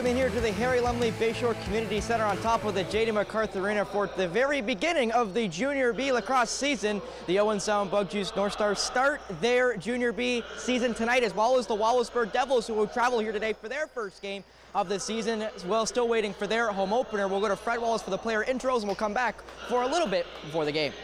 welcome in here to the Harry Lumley Bayshore Community Center on top of the J.D. MacArthur Arena for the very beginning of the Junior B lacrosse season. The Owen Sound Bug Juice North Stars start their Junior B season tonight as well as the Wallaceburg Devils who will travel here today for their first game of the season as well still waiting for their home opener. We'll go to Fred Wallace for the player intros and we'll come back for a little bit before the game.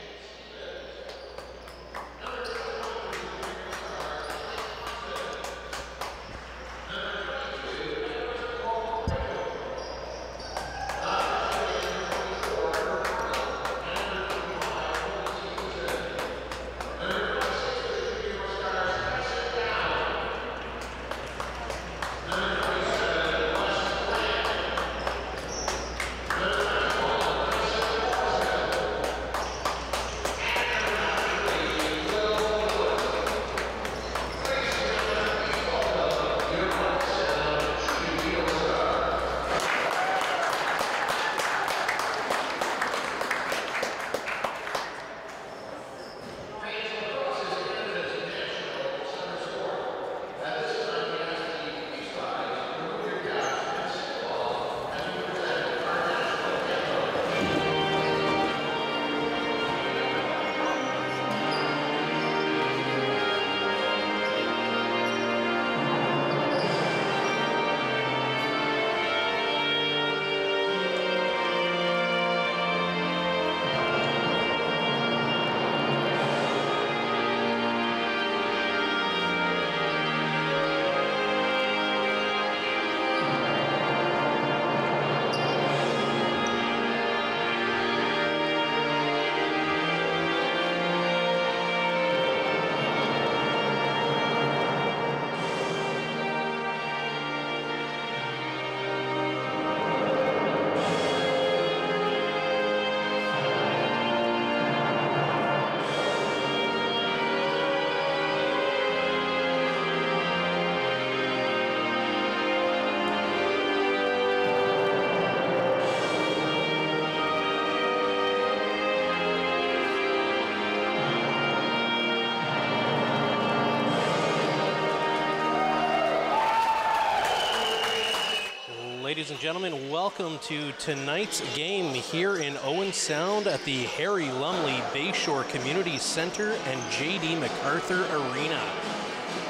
And gentlemen, welcome to tonight's game here in Owen Sound at the Harry Lumley Bayshore Community Center and J.D. MacArthur Arena.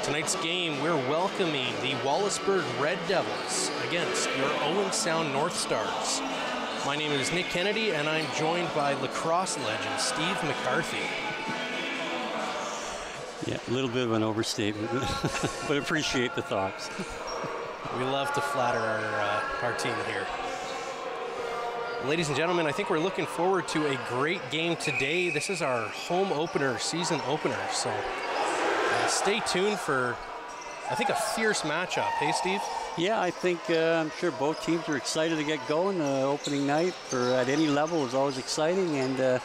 Tonight's game, we're welcoming the Wallaceburg Red Devils against your Owen Sound North Stars. My name is Nick Kennedy, and I'm joined by lacrosse legend Steve McCarthy. Yeah, a little bit of an overstatement, but appreciate the thoughts. We love to flatter our, uh, our team here. Ladies and gentlemen, I think we're looking forward to a great game today. This is our home opener, season opener, so uh, stay tuned for, I think, a fierce matchup. Hey, Steve? Yeah, I think uh, I'm sure both teams are excited to get going. Uh, opening night for at any level is always exciting, and uh,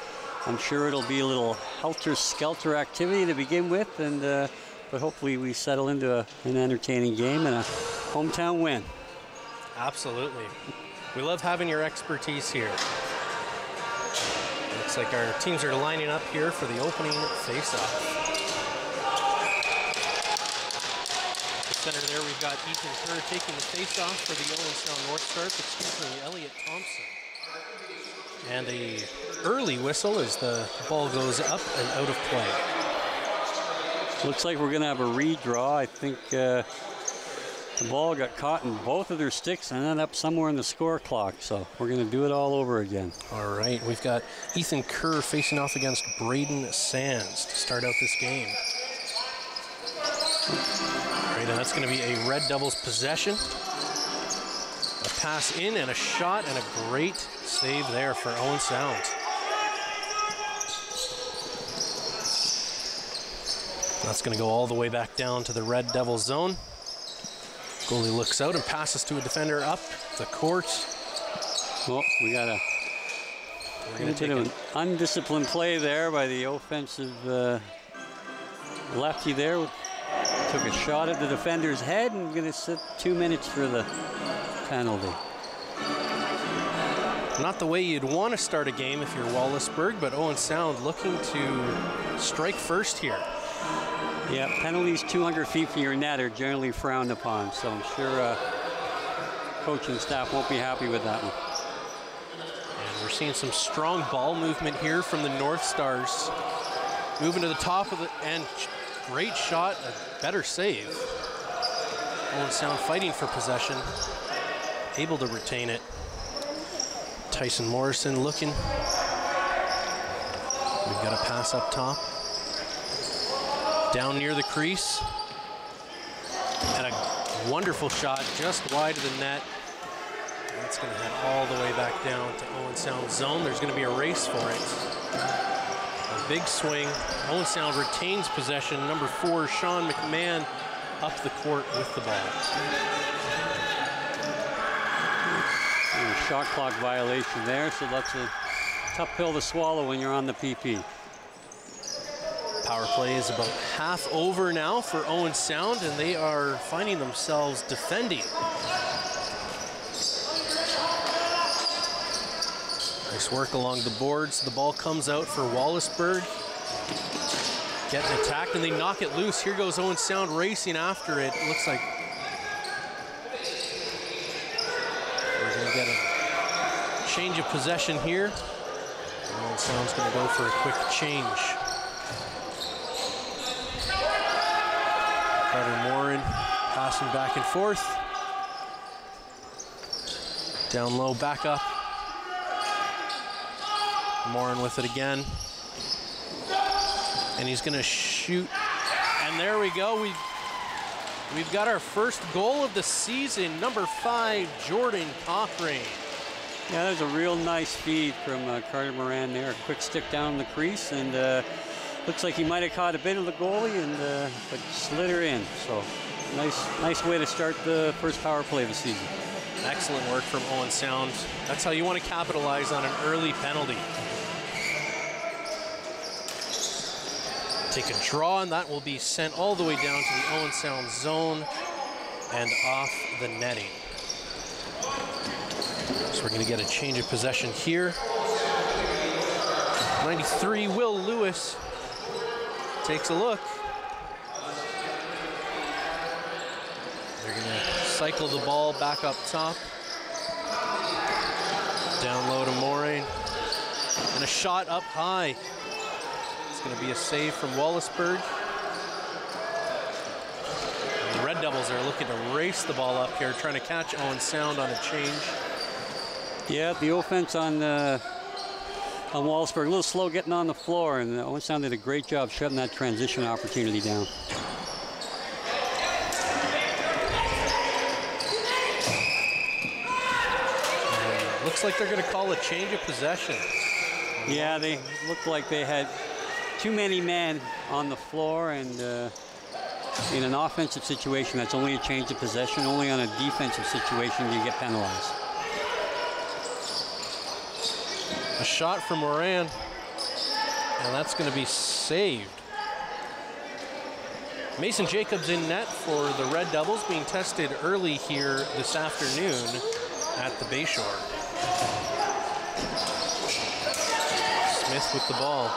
I'm sure it'll be a little helter-skelter activity to begin with, and uh, but hopefully we settle into a, an entertaining game and a hometown win. Absolutely. We love having your expertise here. Looks like our teams are lining up here for the opening face-off. Center there, we've got Ethan Kerr taking the face-off for the Sound North Stars. Excuse me, Elliot Thompson. And a early whistle as the ball goes up and out of play. Looks like we're going to have a redraw. I think uh, the ball got caught in both of their sticks and ended up somewhere in the score clock. So we're going to do it all over again. All right, we've got Ethan Kerr facing off against Braden Sands to start out this game. All right, and that's going to be a Red Devils possession. A pass in and a shot and a great save there for Owen Sound. That's going to go all the way back down to the Red Devil zone. Goalie looks out and passes to a defender up the court. Well, we got a We're going to take bit of an undisciplined play there by the offensive uh, lefty there. Took a shot at the defender's head and going to sit two minutes for the penalty. Not the way you'd want to start a game if you're Wallaceburg, but Owen Sound looking to strike first here. Yeah, penalties 200 feet from your net are generally frowned upon, so I'm sure uh, coaching staff won't be happy with that one. And we're seeing some strong ball movement here from the North Stars. Moving to the top of the, and great shot, a better save. Owen Sound fighting for possession, able to retain it. Tyson Morrison looking. We've got a pass up top. Down near the crease. And a wonderful shot just wide of the net. That's going to head all the way back down to Owen Sound zone. There's going to be a race for it. A big swing. Owen Sound retains possession. Number four, Sean McMahon, up the court with the ball. A shot clock violation there, so that's a tough pill to swallow when you're on the PP. Power play is about half over now for Owen Sound, and they are finding themselves defending. Nice work along the boards. The ball comes out for Wallaceburg. Getting attacked, and they knock it loose. Here goes Owen Sound racing after it. Looks like we're going to get a change of possession here. Owen Sound's going to go for a quick change. Carter Morin passing back and forth. Down low, back up. Morin with it again. And he's gonna shoot. And there we go. We've, we've got our first goal of the season. Number five, Jordan Cochrane. Yeah, that was a real nice feed from uh, Carter Moran there. A quick stick down the crease, and uh, looks like he might have caught a bit of the goalie, and uh, but slid her in. So nice, nice way to start the first power play of the season. Excellent work from Owen Sound. That's how you want to capitalize on an early penalty. Take a draw, and that will be sent all the way down to the Owen Sound zone and off the netting. So we're going to get a change of possession here. 93, Will Lewis takes a look. They're going to cycle the ball back up top. Down low to Moraine. And a shot up high. It's going to be a save from Wallaceburg. The Red Devils are looking to race the ball up here, trying to catch Owen Sound on a change. Yeah, the offense on uh, on Wallaceburg, a little slow getting on the floor, and Owen Sound did a great job shutting that transition opportunity down. Looks like they're going to call a change of possession. Yeah, they looked like they had too many men on the floor, and uh, in an offensive situation, that's only a change of possession. Only on a defensive situation do you get penalized. A shot from Moran, and that's going to be saved. Mason Jacobs in net for the Red Devils, being tested early here this afternoon at the Bayshore. Smith with the ball.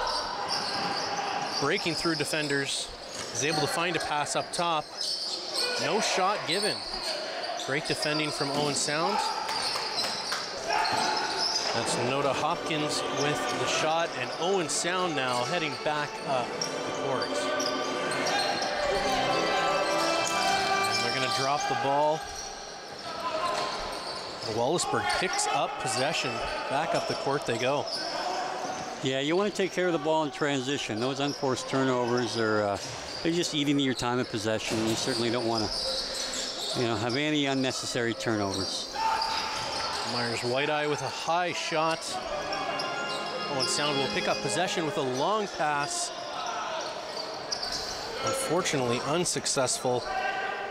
Breaking through defenders. Is able to find a pass up top. No shot given. Great defending from Owen Sound. That's Noda Hopkins with the shot, and Owen Sound now heading back up the court. And they're going to drop the ball. Wallaceburg picks up possession. Back up the court they go. Yeah, you want to take care of the ball in transition. Those unforced turnovers are uh, they're just eating your time of possession. You certainly don't want to, you know, have any unnecessary turnovers. Myers White Eye with a high shot. Oh, Owen Sound will pick up possession with a long pass. Unfortunately, unsuccessful.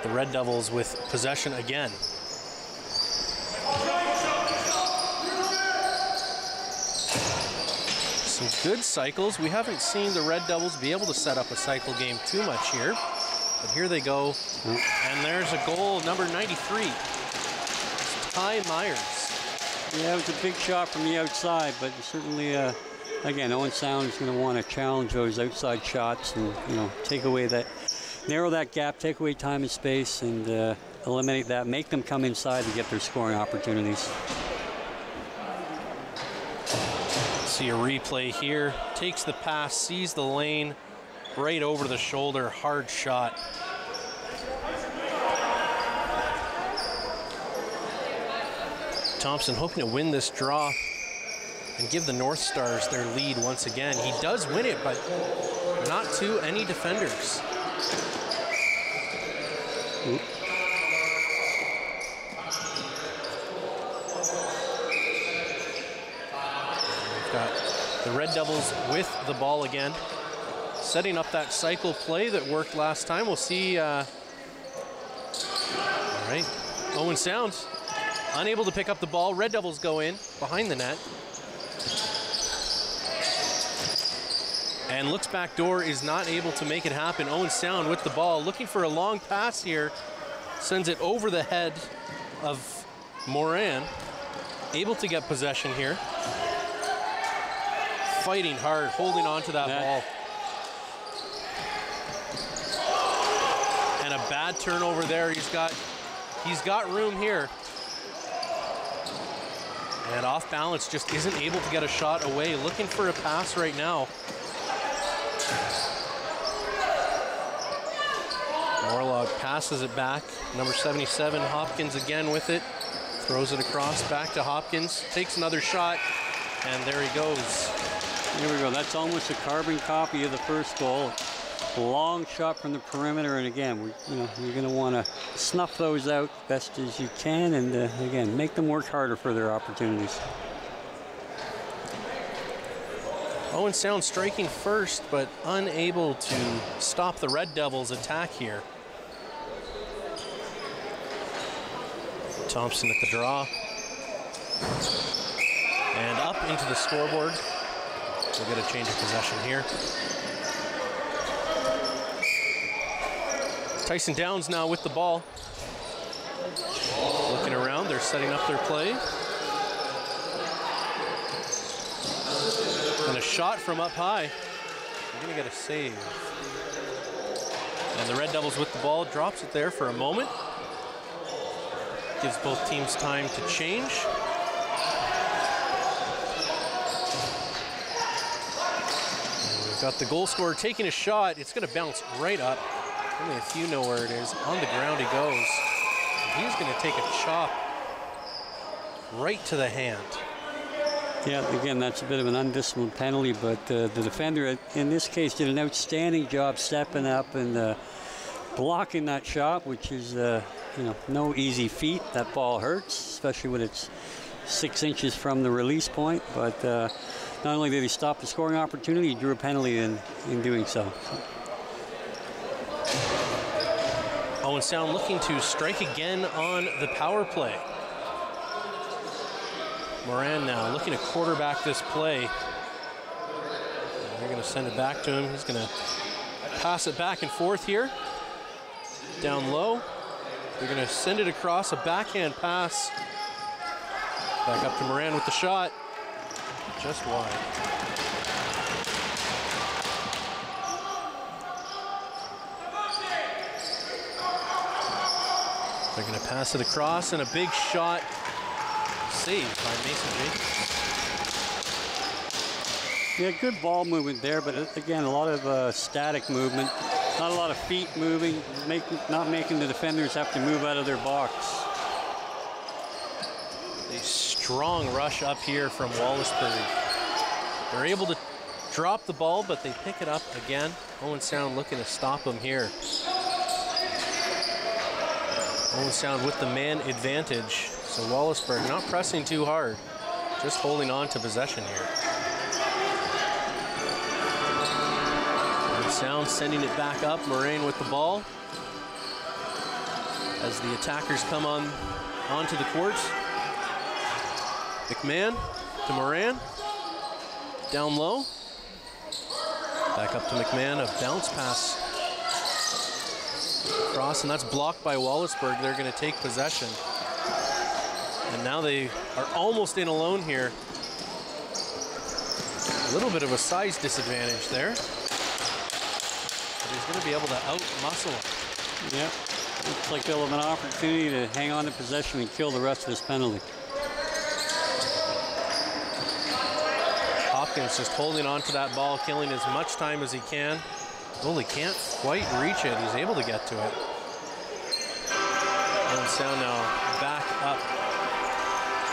The Red Devils with possession again. Some good cycles. We haven't seen the Red Devils be able to set up a cycle game too much here. But here they go. And there's a goal, number 93. It's Ty Myers. Yeah, it was a big shot from the outside, but certainly, uh, again, Owen Sound is going to want to challenge those outside shots and, you know, take away that, narrow that gap, take away time and space, and uh, eliminate that, make them come inside to get their scoring opportunities. See a replay here. Takes the pass, sees the lane, right over the shoulder, hard shot. Thompson hoping to win this draw and give the North Stars their lead once again. He does win it, but not to any defenders. We've got the Red Devils with the ball again, setting up that cycle play that worked last time. We'll see. Uh, all right, Owen Sounds unable to pick up the ball. Red Devils go in behind the net. And looks back door is not able to make it happen. Owen Sound with the ball, looking for a long pass here. Sends it over the head of Moran. Able to get possession here. Fighting hard, holding on to that Net. ball. And a bad turnover there. He's got he's got room here. And off balance, just isn't able to get a shot away. Looking for a pass right now. Morlog passes it back. Number 77, Hopkins again with it. Throws it across, back to Hopkins. Takes another shot, and there he goes. Here we go. That's almost a carbon copy of the first goal. Long shot from the perimeter, and again, we, you know, you're going to want to snuff those out best as you can, and uh, again, make them work harder for their opportunities. Owen Sound striking first, but unable to stop the Red Devils' attack here. Thompson at the draw. And up into the scoreboard. We'll get a change of possession here. Tyson Downs now with the ball. Looking around, they're setting up their play. And a shot from up high. They're gonna get a save. And the Red Devils with the ball, drops it there for a moment. Gives both teams time to change. And we've got the goal scorer taking a shot. It's gonna bounce right up. Only a few know where it is. On the ground he goes. He's gonna take a chop right to the hand. Yeah, again, that's a bit of an undisciplined penalty, but uh, the defender in this case did an outstanding job stepping up and uh, blocking that shot, which is, uh, you know, no easy feat. That ball hurts, especially when it's six inches from the release point. But uh, not only did he stop the scoring opportunity, he drew a penalty in, in doing so. Owen Sound looking to strike again on the power play. Moran now looking to quarterback this play. And they're going to send it back to him. He's going to pass it back and forth here. Down low. They're going to send it across a backhand pass. Back up to Moran with the shot. Just wide. They're going to pass it across and a big shot saved by Mason Jacobs. Yeah, good ball movement there, but again, a lot of uh, static movement. Not a lot of feet moving, making, not making the defenders have to move out of their box. A strong rush up here from Wallaceburg. They're able to drop the ball, but they pick it up again. Owen Sound looking to stop them here. Sound with the man advantage. So Wallaceburg not pressing too hard, just holding on to possession here. Sound sending it back up. Moraine with the ball. As the attackers come on onto the court. McMahon to Moran. Down low. Back up to McMahon. A bounce pass cross, and that's blocked by Wallaceburg. They're going to take possession. And now they are almost in alone here. A little bit of a size disadvantage there. But he's going to be able to out-muscle him. Yeah. Looks like they'll have an opportunity to hang on to possession and kill the rest of this penalty. Hopkins just holding on to that ball, killing as much time as he can. Well, he can't quite reach it. He's able to get to it. And Sound now back up.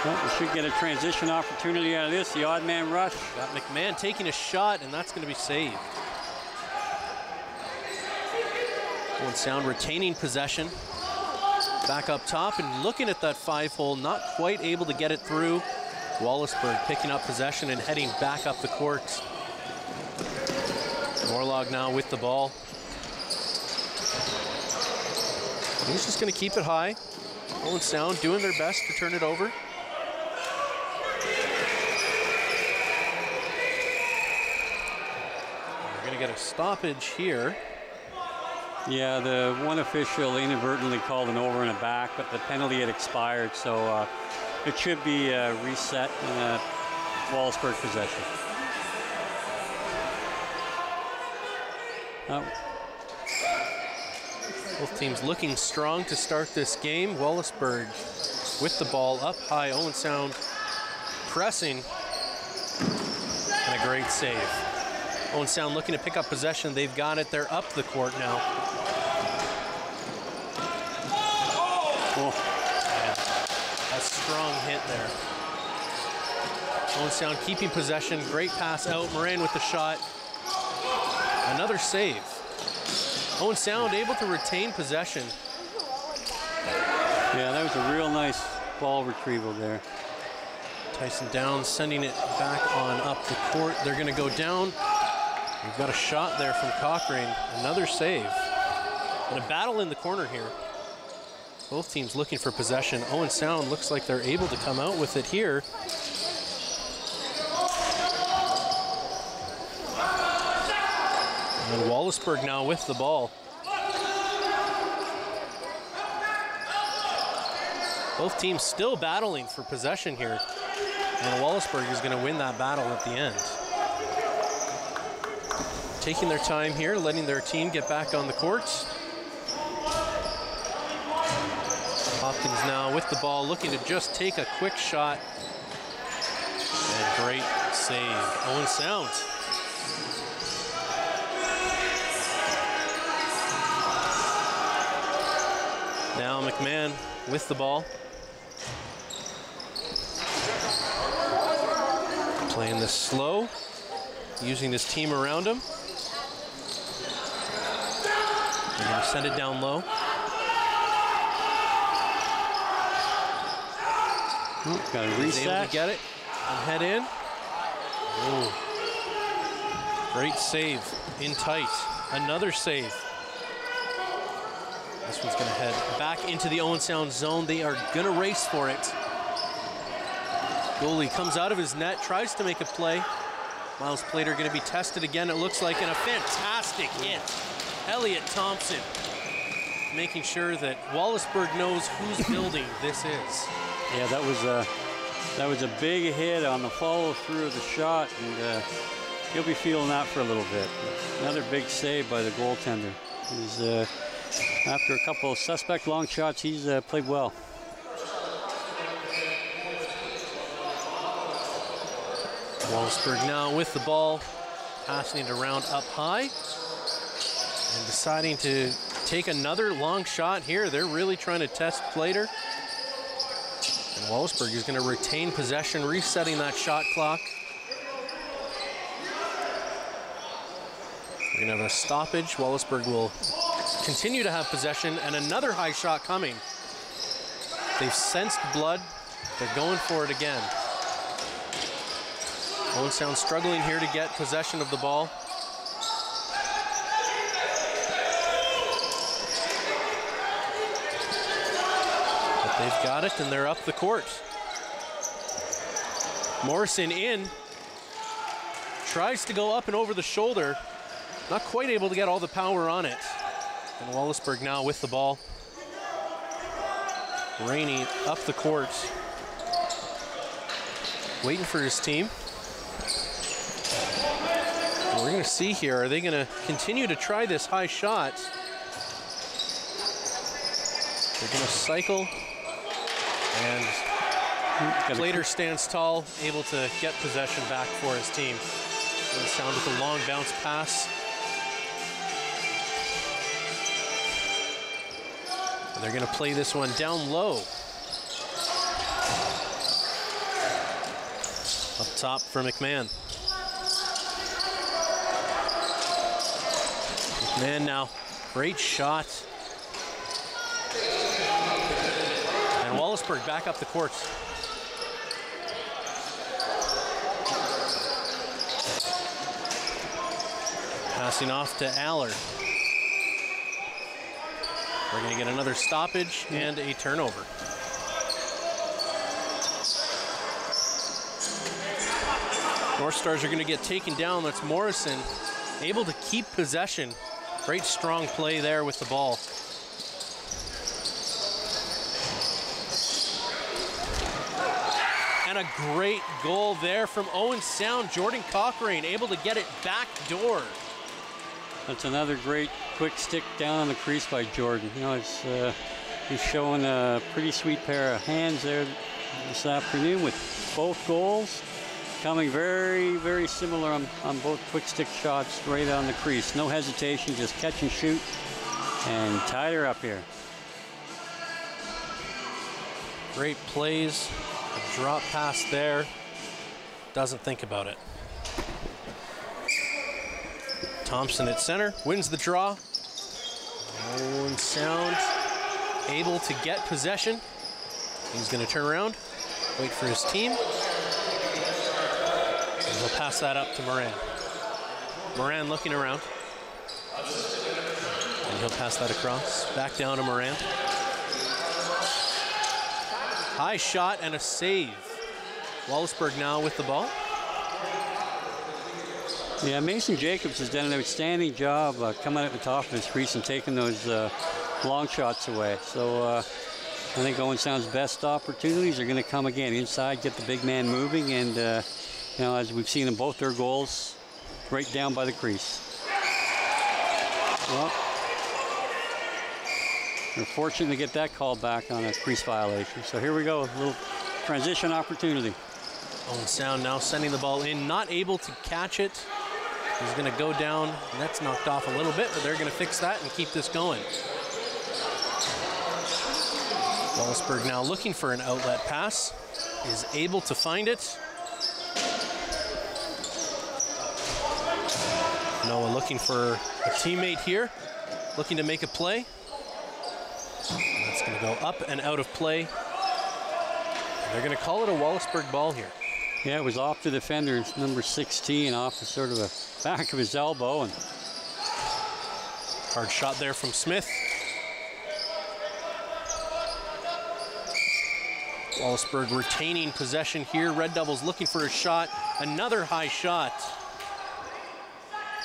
Well, we should get a transition opportunity out of this, the odd man rush. Got McMahon taking a shot, and that's going to be saved. Owen Sound retaining possession. Back up top and looking at that five hole, not quite able to get it through. Wallaceburg picking up possession and heading back up the court. Morlog now with the ball. He's just going to keep it high. Owen Sound doing their best to turn it over. We're going to get a stoppage here. Yeah, the one official inadvertently called an over and a back, but the penalty had expired, so uh, it should be uh, reset in a Wallaceburg possession. Oh, Both teams looking strong to start this game. Wallaceburg with the ball up high. Owen Sound pressing. And a great save. Owen Sound looking to pick up possession. They've got it. They're up the court now. oh, oh. A strong hit there. Owen Sound keeping possession. Great pass out. Moran with the shot. Another save. Owen Sound able to retain possession. yeah, that was a real nice ball retrieval there. Tyson Downs sending it back on up the court. They're going to go down. We've got a shot there from Cochrane. Another save. And a battle in the corner here. Both teams looking for possession. Owen Sound looks like they're able to come out with it here. And Wallaceburg now with the ball. Both teams still battling for possession here. And Wallaceburg is going to win that battle at the end. Taking their time here, letting their team get back on the courts. Hopkins now with the ball, looking to just take a quick shot. And great save. Owen Sound. Now McMahon with the ball. Playing this slow, using his team around him. They're going to send it down low. Got a He's able reset. to get it and head in. Ooh. Great save in tight. Another save. This one's going to head back into the Owen Sound zone. They are going to race for it. Goalie comes out of his net, tries to make a play. Miles Plater going to be tested again, it looks like, and a fantastic hit. Elliot Thompson making sure that Wallaceburg knows whose building this is. Yeah, that was a that was a big hit on the follow through of the shot, and uh, he'll be feeling that for a little bit. Another big save by the goaltender. He's uh, after a couple of suspect long shots, he's uh, played well. Wallaceburg now with the ball, passing it around up high, and deciding to take another long shot here. They're really trying to test Plater. And Wallaceburg is going to retain possession, resetting that shot clock. We're going to have a stoppage. Wallaceburg will continue to have possession, and another high shot coming. They've sensed blood. They're going for it again. Owen Sound struggling here to get possession of the ball. But they've got it and they're up the court. Morrison in. Tries to go up and over the shoulder. Not quite able to get all the power on it. And Wallaceburg now with the ball. Rainey up the court. Waiting for his team. We're going to see here, are they going to continue to try this high shot? They're going to cycle. And Plater stands tall, able to get possession back for his team. Sound with a long bounce pass. And they're going to play this one down low. Up top for McMahon. McMahon now, great shot. And Wallaceburg back up the court. Passing off to Aller. We're going to get another stoppage and a turnover. North Stars are going to get taken down. That's Morrison able to keep possession. Great strong play there with the ball. And a great goal there from Owen Sound. Jordan Cochrane able to get it back door. That's another great quick stick down on the crease by Jordan. You know, it's, uh, he's showing a pretty sweet pair of hands there this afternoon with both goals coming very, very similar on, on both quick stick shots right on the crease. No hesitation, just catch and shoot and tie her up here. Great plays, a drop pass there. Doesn't think about it. Thompson at center, wins the draw. Owen Sound able to get possession. He's going to turn around, wait for his team. He'll pass that up to Moran. Moran looking around. And he'll pass that across. Back down to Moran. High shot and a save. Wallaceburg now with the ball. Yeah, Mason Jacobs has done an outstanding job uh, coming at the top of his crease and taking those uh, long shots away. So uh, I think Owen Sound's best opportunities are going to come again inside, get the big man moving, and uh, you know, as we've seen in both their goals, right down by the crease. Well, they're fortunate to get that call back on a crease violation. So here we go, a little transition opportunity. Owen Sound now sending the ball in, not able to catch it. He's going to go down. And That's knocked off a little bit, but they're going to fix that and keep this going. Wallaceburg now looking for an outlet pass, is able to find it. Noah looking for a teammate here, looking to make a play. That's going to go up and out of play. They're going to call it a Wallaceburg ball here. Yeah, it was off the defender, number 16, off the sort of the back of his elbow. and Hard shot there from Smith. Wallaceburg retaining possession here. Red Devils looking for a shot. Another high shot.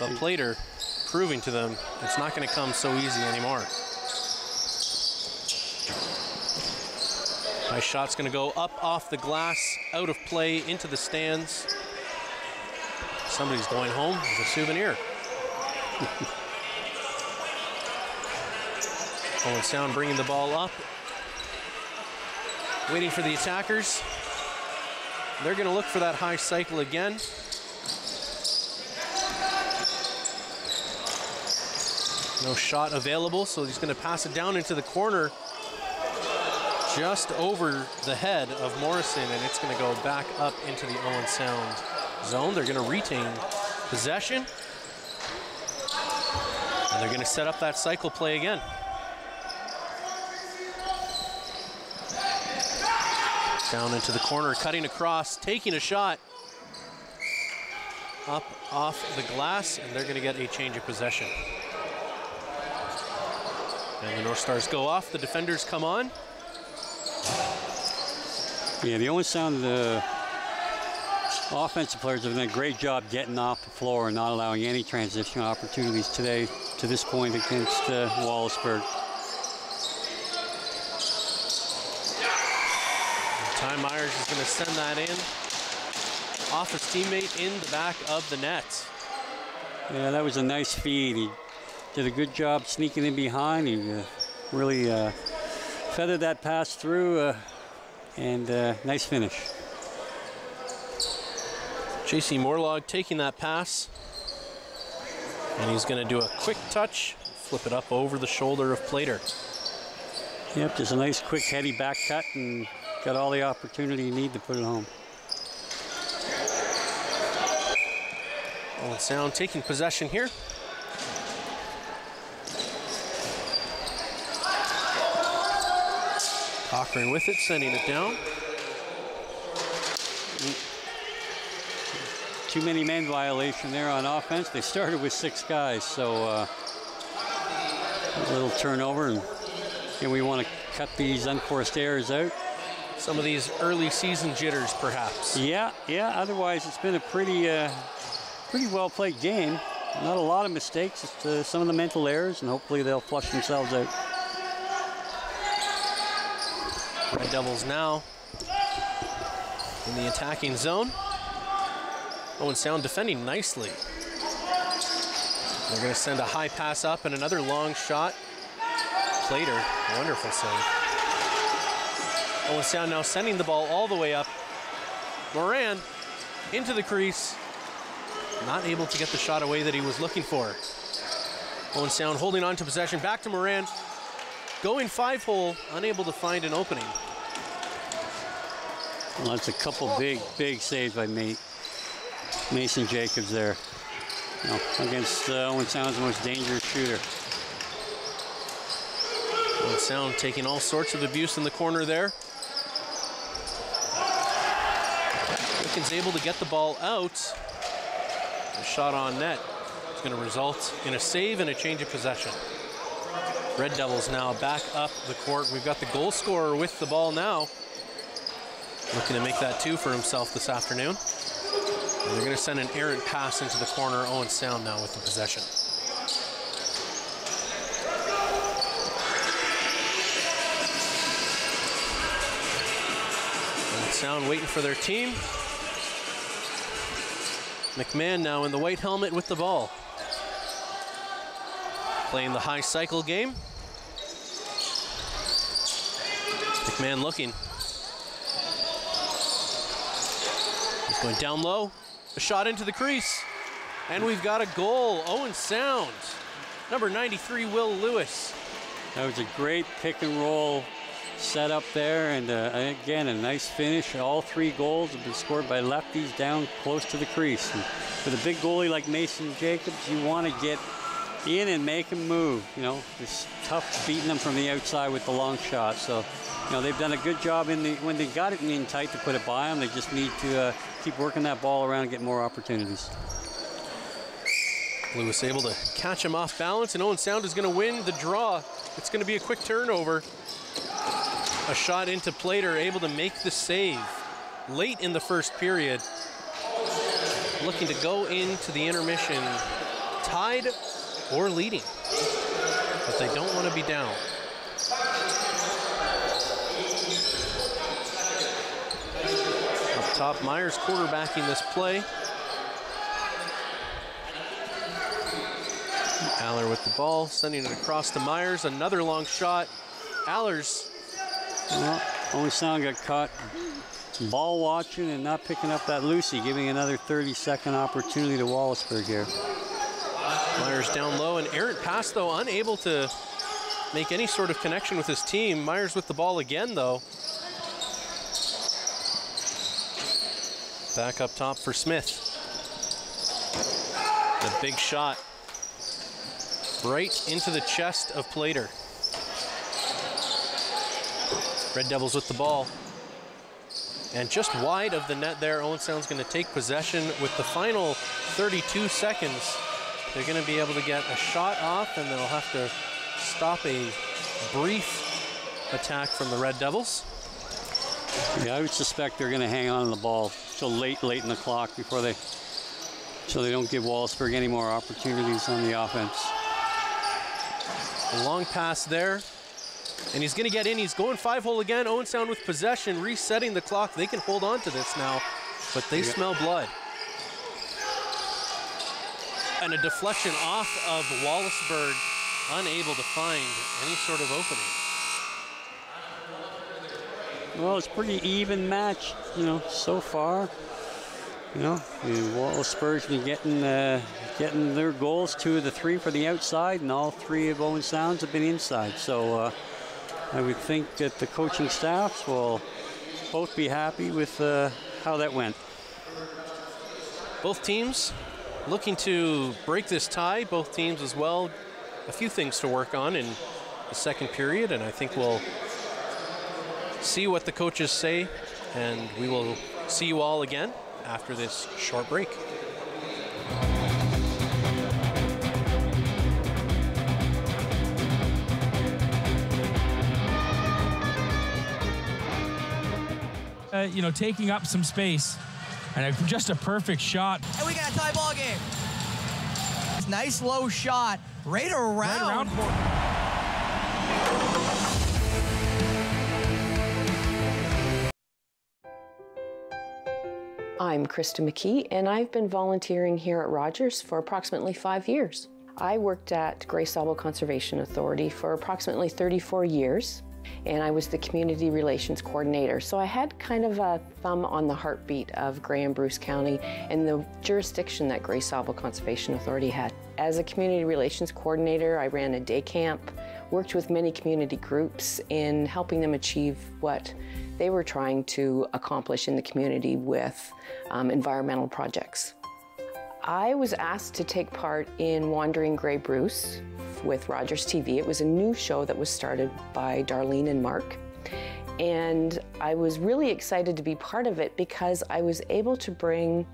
But Plater proving to them it's not going to come so easy anymore. High shot's going to go up off the glass, out of play, into the stands. Somebody's going home with a souvenir. Owen Sound bringing the ball up. Waiting for the attackers. They're going to look for that high cycle again. No shot available, so he's going to pass it down into the corner just over the head of Morrison, and it's going to go back up into the Owen Sound zone. They're going to retain possession, and they're going to set up that cycle play again. Down into the corner, cutting across, taking a shot. Up off the glass, and they're going to get a change of possession. And the North Stars go off, the defenders come on. Yeah, the Owen Sound the offensive players have done a great job getting off the floor and not allowing any transition opportunities today to this point against uh, Wallaceburg. Ty Myers is going to send that in off his teammate in the back of the net. Yeah, that was a nice feed. He did a good job sneaking in behind. He uh, really uh, feathered that pass through, uh, and uh, nice finish. JC Morlog taking that pass. And he's going to do a quick touch, flip it up over the shoulder of Plater. Yep, just a nice quick heady back cut and got all the opportunity you need to put it home. Owen Sound taking possession here. Cochrane with it, sending it down. Too many men violation there on offense. They started with six guys, so uh, a little turnover, and, and we want to cut these unforced errors out. Some of these early season jitters, perhaps. Yeah, yeah. Otherwise, it's been a pretty, uh, pretty well played game. Not a lot of mistakes, just uh, some of the mental errors, and hopefully they'll flush themselves out. Red Devils now in the attacking zone. Oh, Owen Sound defending nicely. They're going to send a high pass up and another long shot. Plater, wonderful save. Oh, Owen Sound now sending the ball all the way up. Moran into the crease. Not able to get the shot away that he was looking for. Oh, Owen Sound holding on to possession. Back to Moran. Going five hole, unable to find an opening. Well, that's a couple big, big saves by me. Mason Jacobs there. You know, against uh, Owen Sound's most dangerous shooter. Owen Sound taking all sorts of abuse in the corner there. Wickens able to get the ball out. The shot on net is going to result in a save and a change of possession. Red Devils now back up the court. We've got the goal scorer with the ball now. Looking to make that two for himself this afternoon. And they're going to send an errant pass into the corner. Owen Sound now with the possession. Sound waiting for their team. McMahon now in the white helmet with the ball. Playing the high cycle game. McMahon looking. Going down low. A shot into the crease. And we've got a goal. Owen Sound. Number 93, Will Lewis. That was a great pick and roll set up there, and uh, again, a nice finish. All three goals have been scored by lefties down close to the crease. And with a big goalie like Mason Jacobs, you want to get in and make him move. You know, it's tough beating them from the outside with the long shot. So, you know, they've done a good job in the when they got it in tight to put it by them. They just need to uh, keep working that ball around and get more opportunities. Lewis able to catch him off balance, and Owen Sound is going to win the draw. It's going to be a quick turnover. A shot into Plater, able to make the save late in the first period. Looking to go into the intermission tied or leading, but they don't want to be down. Top, Myers quarterbacking this play. Aller with the ball, sending it across to Myers. Another long shot. Allers. Well, Owen Sound got caught ball watching and not picking up that loosie, giving another 30 second opportunity to Wallaceburg here. Myers down low, and errant pass though, unable to make any sort of connection with his team. Myers with the ball again though. Back up top for Smith. The big shot right into the chest of Plater. Red Devils with the ball. And just wide of the net there, Owen Sound's going to take possession with the final 32 seconds. They're going to be able to get a shot off, and they'll have to stop a brief attack from the Red Devils. Yeah, I would suspect they're going to hang on to the ball till late, late in the clock before they, so they don't give Wallaceburg any more opportunities on the offense. A long pass there. And he's going to get in. He's going five hole again. Owen Sound with possession, resetting the clock. They can hold on to this now, but they yeah. smell blood. And a deflection off of Wallaceburg, unable to find any sort of opening. Well, it's pretty even match, you know, so far. You know, the Wallaceburg's been getting uh, getting their goals, two of the three for the outside, and all three of Owen Sounds have been inside. So uh, I would think that the coaching staffs will both be happy with uh, how that went. Both teams looking to break this tie. Both teams as well. A few things to work on in the second period, and I think we'll see what the coaches say, and we will see you all again after this short break. Uh, you know, taking up some space. And a, just a perfect shot. And we got a tie ball game. Nice low shot right around. Right around. I'm Krista McKee, and I've been volunteering here at Rogers for approximately five years. I worked at Grey Sauble Conservation Authority for approximately 34 years, and I was the Community Relations Coordinator. So I had kind of a thumb on the heartbeat of Grey and Bruce County and the jurisdiction that Grey Sauble Conservation Authority had. As a Community Relations Coordinator, I ran a day camp, worked with many community groups in helping them achieve what they were trying to accomplish in the community with um, environmental projects. I was asked to take part in Wandering Grey Bruce with Rogers TV. It was a new show that was started by Darlene and Mark. And I was really excited to be part of it because I was able to bring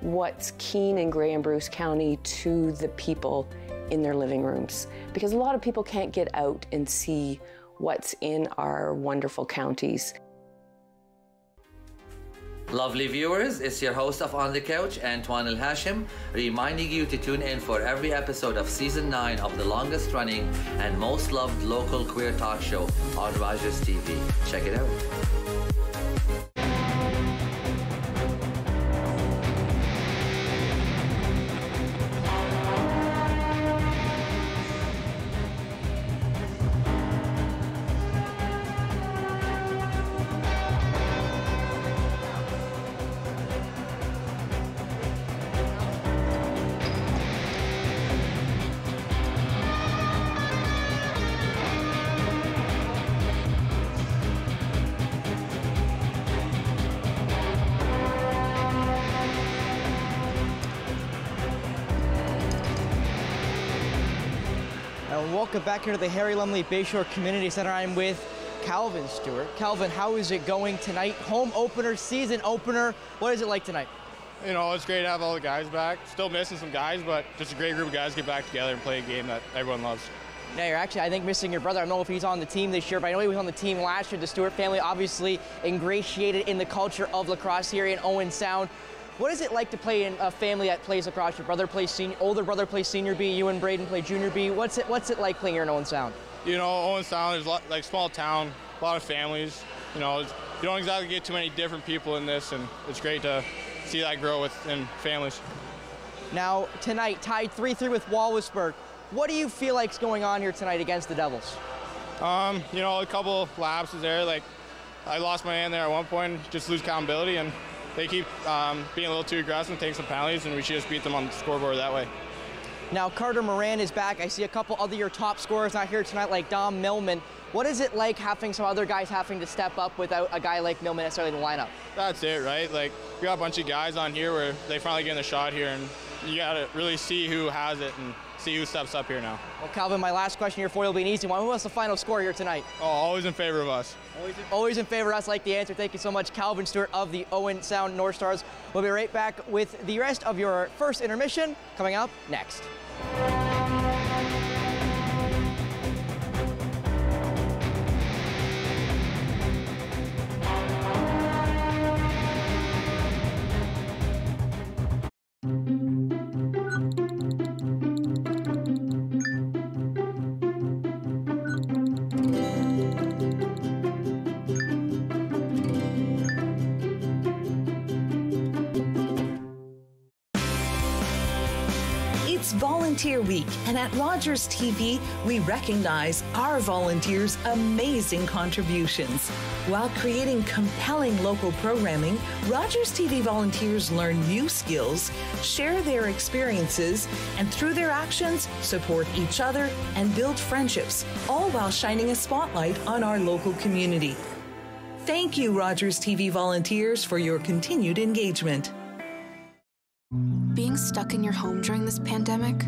what's keen in Grey and Bruce County to the people in their living rooms. Because a lot of people can't get out and see what's in our wonderful counties. Lovely viewers, it's your host of On the Couch, Antoine El Hashim, reminding you to tune in for every episode of season 9 of the longest running and most loved local queer talk show on Rogers TV. Check it out. Welcome back here to the Harry Lumley Bayshore Community Center. I'm with Calvin Stewart. Calvin, how is it going tonight? Home opener, season opener. What is it like tonight? You know, it's great to have all the guys back. Still missing some guys, but just a great group of guys get back together and play a game that everyone loves. Now you're actually, I think, missing your brother. I don't know if he's on the team this year, but I know he was on the team last year. The Stewart family obviously ingratiated in the culture of lacrosse here in Owen Sound. What is it like to play in a family that plays lacrosse? Your brother plays senior, older brother plays senior B. You and Braden play junior B. What's it What's it like playing here in Owen Sound? You know, Owen Sound is like small town, a lot of families. You know, you don't exactly get too many different people in this, and it's great to see that grow within families. Now tonight, tied 3-3 with Wallaceburg. What do you feel like's going on here tonight against the Devils? Um, you know, a couple lapses there. Like I lost my hand there at one point, just lose accountability, and they keep um, being a little too aggressive and taking some penalties, and we should just beat them on the scoreboard that way. Now Carter Moran is back. I see a couple other your top scorers not here tonight, like Dom Millman. What is it like having some other guys having to step up without a guy like Millman necessarily in the lineup? That's it, right? Like we got a bunch of guys on here where they finally get a shot here, and you got to really see who has it and see who steps up here now. Well, Calvin, my last question here for you will be an easy one. Who was the final score here tonight? Oh, always in favor of us. Always in, always in favor of us. Like the answer. Thank you so much, Calvin Stewart of the Owen Sound North Stars. We'll be right back with the rest of your first intermission coming up next. Volunteer Week, and at Rogers TV, we recognize our volunteers' amazing contributions. While creating compelling local programming, Rogers TV volunteers learn new skills, share their experiences, and through their actions, support each other and build friendships, all while shining a spotlight on our local community. Thank you, Rogers TV volunteers, for your continued engagement. Being stuck in your home during this pandemic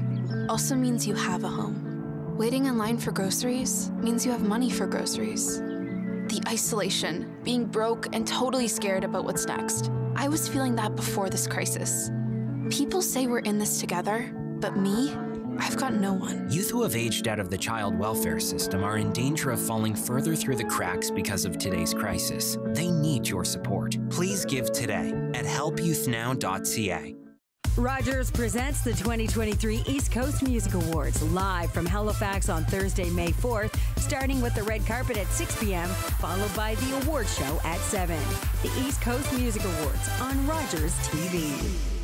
also means you have a home. Waiting in line for groceries means you have money for groceries. The isolation, being broke, and totally scared about what's next. I was feeling that before this crisis. People say we're in this together, but me, I've got no one. Youth who have aged out of the child welfare system are in danger of falling further through the cracks because of today's crisis. They need your support. Please give today at helpyouthnow.ca. Rogers presents the 2023 East Coast Music Awards live from Halifax on Thursday, May 4th, starting with the red carpet at 6 p.m., followed by the award show at 7. The East Coast Music Awards on Rogers TV.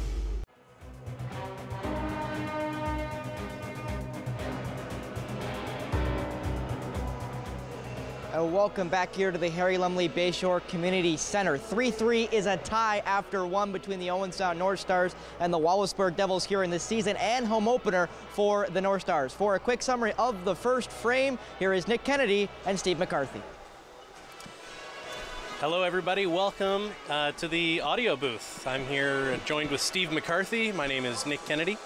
Uh, welcome back here to the Harry Lumley Bayshore Community Center. 3-3 is a tie after one between the Owen Sound North Stars and the Wallaceburg Devils here in the season and home opener for the North Stars. For a quick summary of the first frame, here is Nick Kennedy and Steve McCarthy. Hello, everybody. Welcome uh, to the audio booth. I'm here joined with Steve McCarthy. My name is Nick Kennedy.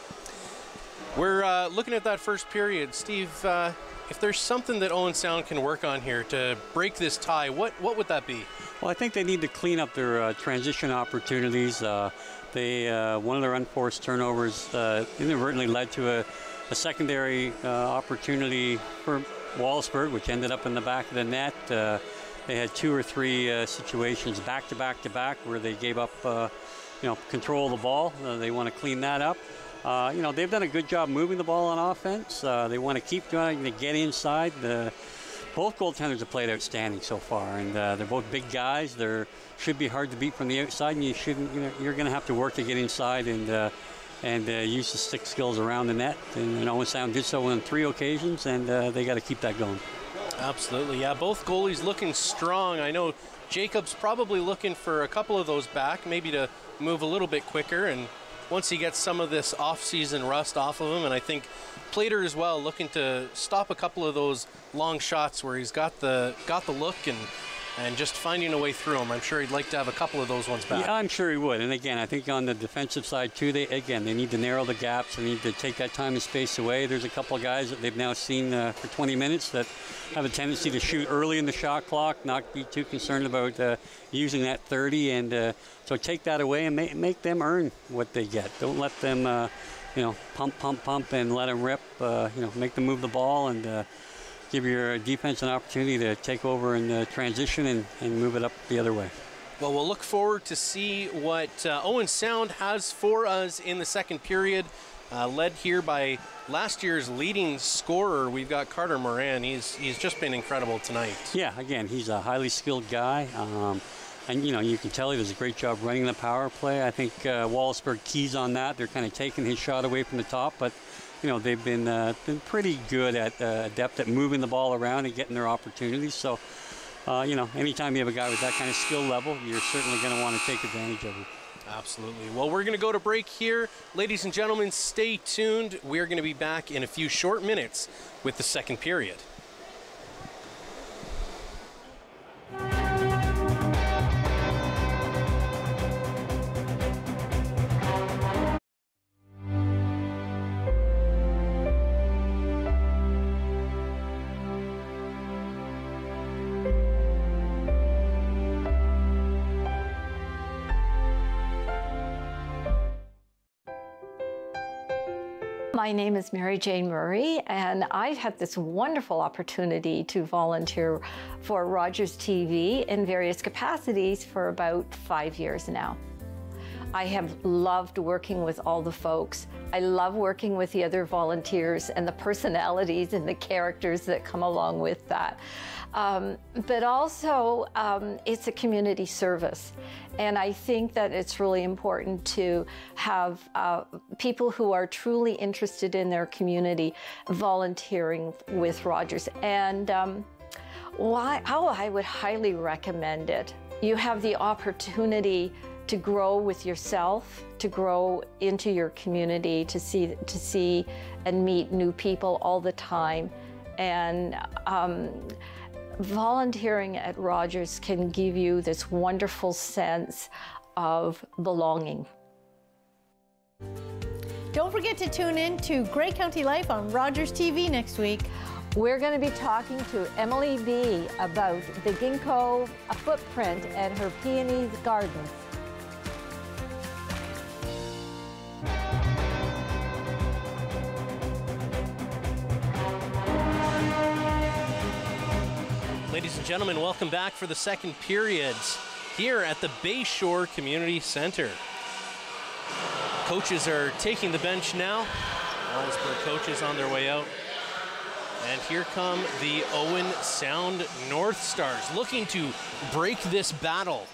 We're uh, looking at that first period. Steve, uh, if there's something that Owen Sound can work on here to break this tie, what, what would that be? Well, I think they need to clean up their uh, transition opportunities. Uh, they uh, one of their unforced turnovers uh, inadvertently led to a, a secondary uh, opportunity for Wallaceburg, which ended up in the back of the net. Uh, they had two or three situations back to back to back where they gave up, you know, control of the ball. they want to clean that up. Uh, you know, they've done a good job moving the ball on offense. Uh, they want to keep trying to get inside. The, both goaltenders have played outstanding so far, and uh, they're both big guys. They should be hard to beat from the outside, and you shouldn't. You know, you're going to have to work to get inside and uh, and uh, use the stick skills around the net. And know, Owen Sound did so on three occasions, and uh, they got to keep that going. Absolutely, yeah. Both goalies looking strong. I know Jacobs probably looking for a couple of those back, maybe to move a little bit quicker and once he gets some of this off-season rust off of him, and I think Plater as well, looking to stop a couple of those long shots where he's got the got the look and and just finding a way through them. I'm sure he'd like to have a couple of those ones back. Yeah, I'm sure he would. And again, I think on the defensive side too, they again they need to narrow the gaps. They need to take that time and space away. There's a couple of guys that they've now seen uh, for 20 minutes that have a tendency to shoot early in the shot clock, not be too concerned about uh, using that 30, and uh, so take that away and make, make them earn what they get. Don't let them. Uh, you know, pump, pump, pump, and let them rip. Uh, you know, make them move the ball and uh, give your defense an opportunity to take over and uh, transition and, and move it up the other way. Well, we'll look forward to see what uh, Owen Sound has for us in the second period. Uh, led here by last year's leading scorer. We've got Carter Moran. He's he's just been incredible tonight. Yeah, again, he's a highly skilled guy. Um, and you know you can tell he does a great job running the power play. I think uh, Wallaceburg keys on that. They're kind of taking his shot away from the top, but you know they've been uh, been pretty good at uh, adept at moving the ball around and getting their opportunities. So, uh, you know, anytime you have a guy with that kind of skill level, you're certainly going to want to take advantage of him. Absolutely. Well, we're going to go to break here. Ladies and gentlemen, stay tuned. We're going to be back in a few short minutes with the second period. My name is Mary Jane Murray, and I've had this wonderful opportunity to volunteer for Rogers TV in various capacities for about five years now. I have loved working with all the folks. I love working with the other volunteers and the personalities and the characters that come along with that. Um, but also, um, it's a community service. And I think that it's really important to have uh, people who are truly interested in their community volunteering with Rogers. And um, why, how I would highly recommend it. You have the opportunity to grow with yourself, to grow into your community, to see, to see and meet new people all the time. And um, volunteering at Rogers can give you this wonderful sense of belonging. Don't forget to tune in to Grey County Life on Rogers TV next week. We're going to be talking to Emily B. about the ginkgo footprint and her peonies gardens. Ladies and gentlemen, welcome back for the second period here at the Bayshore Community Center. Coaches are taking the bench now. Wallaceburg coaches on their way out. And here come the Owen Sound North Stars looking to break this battle.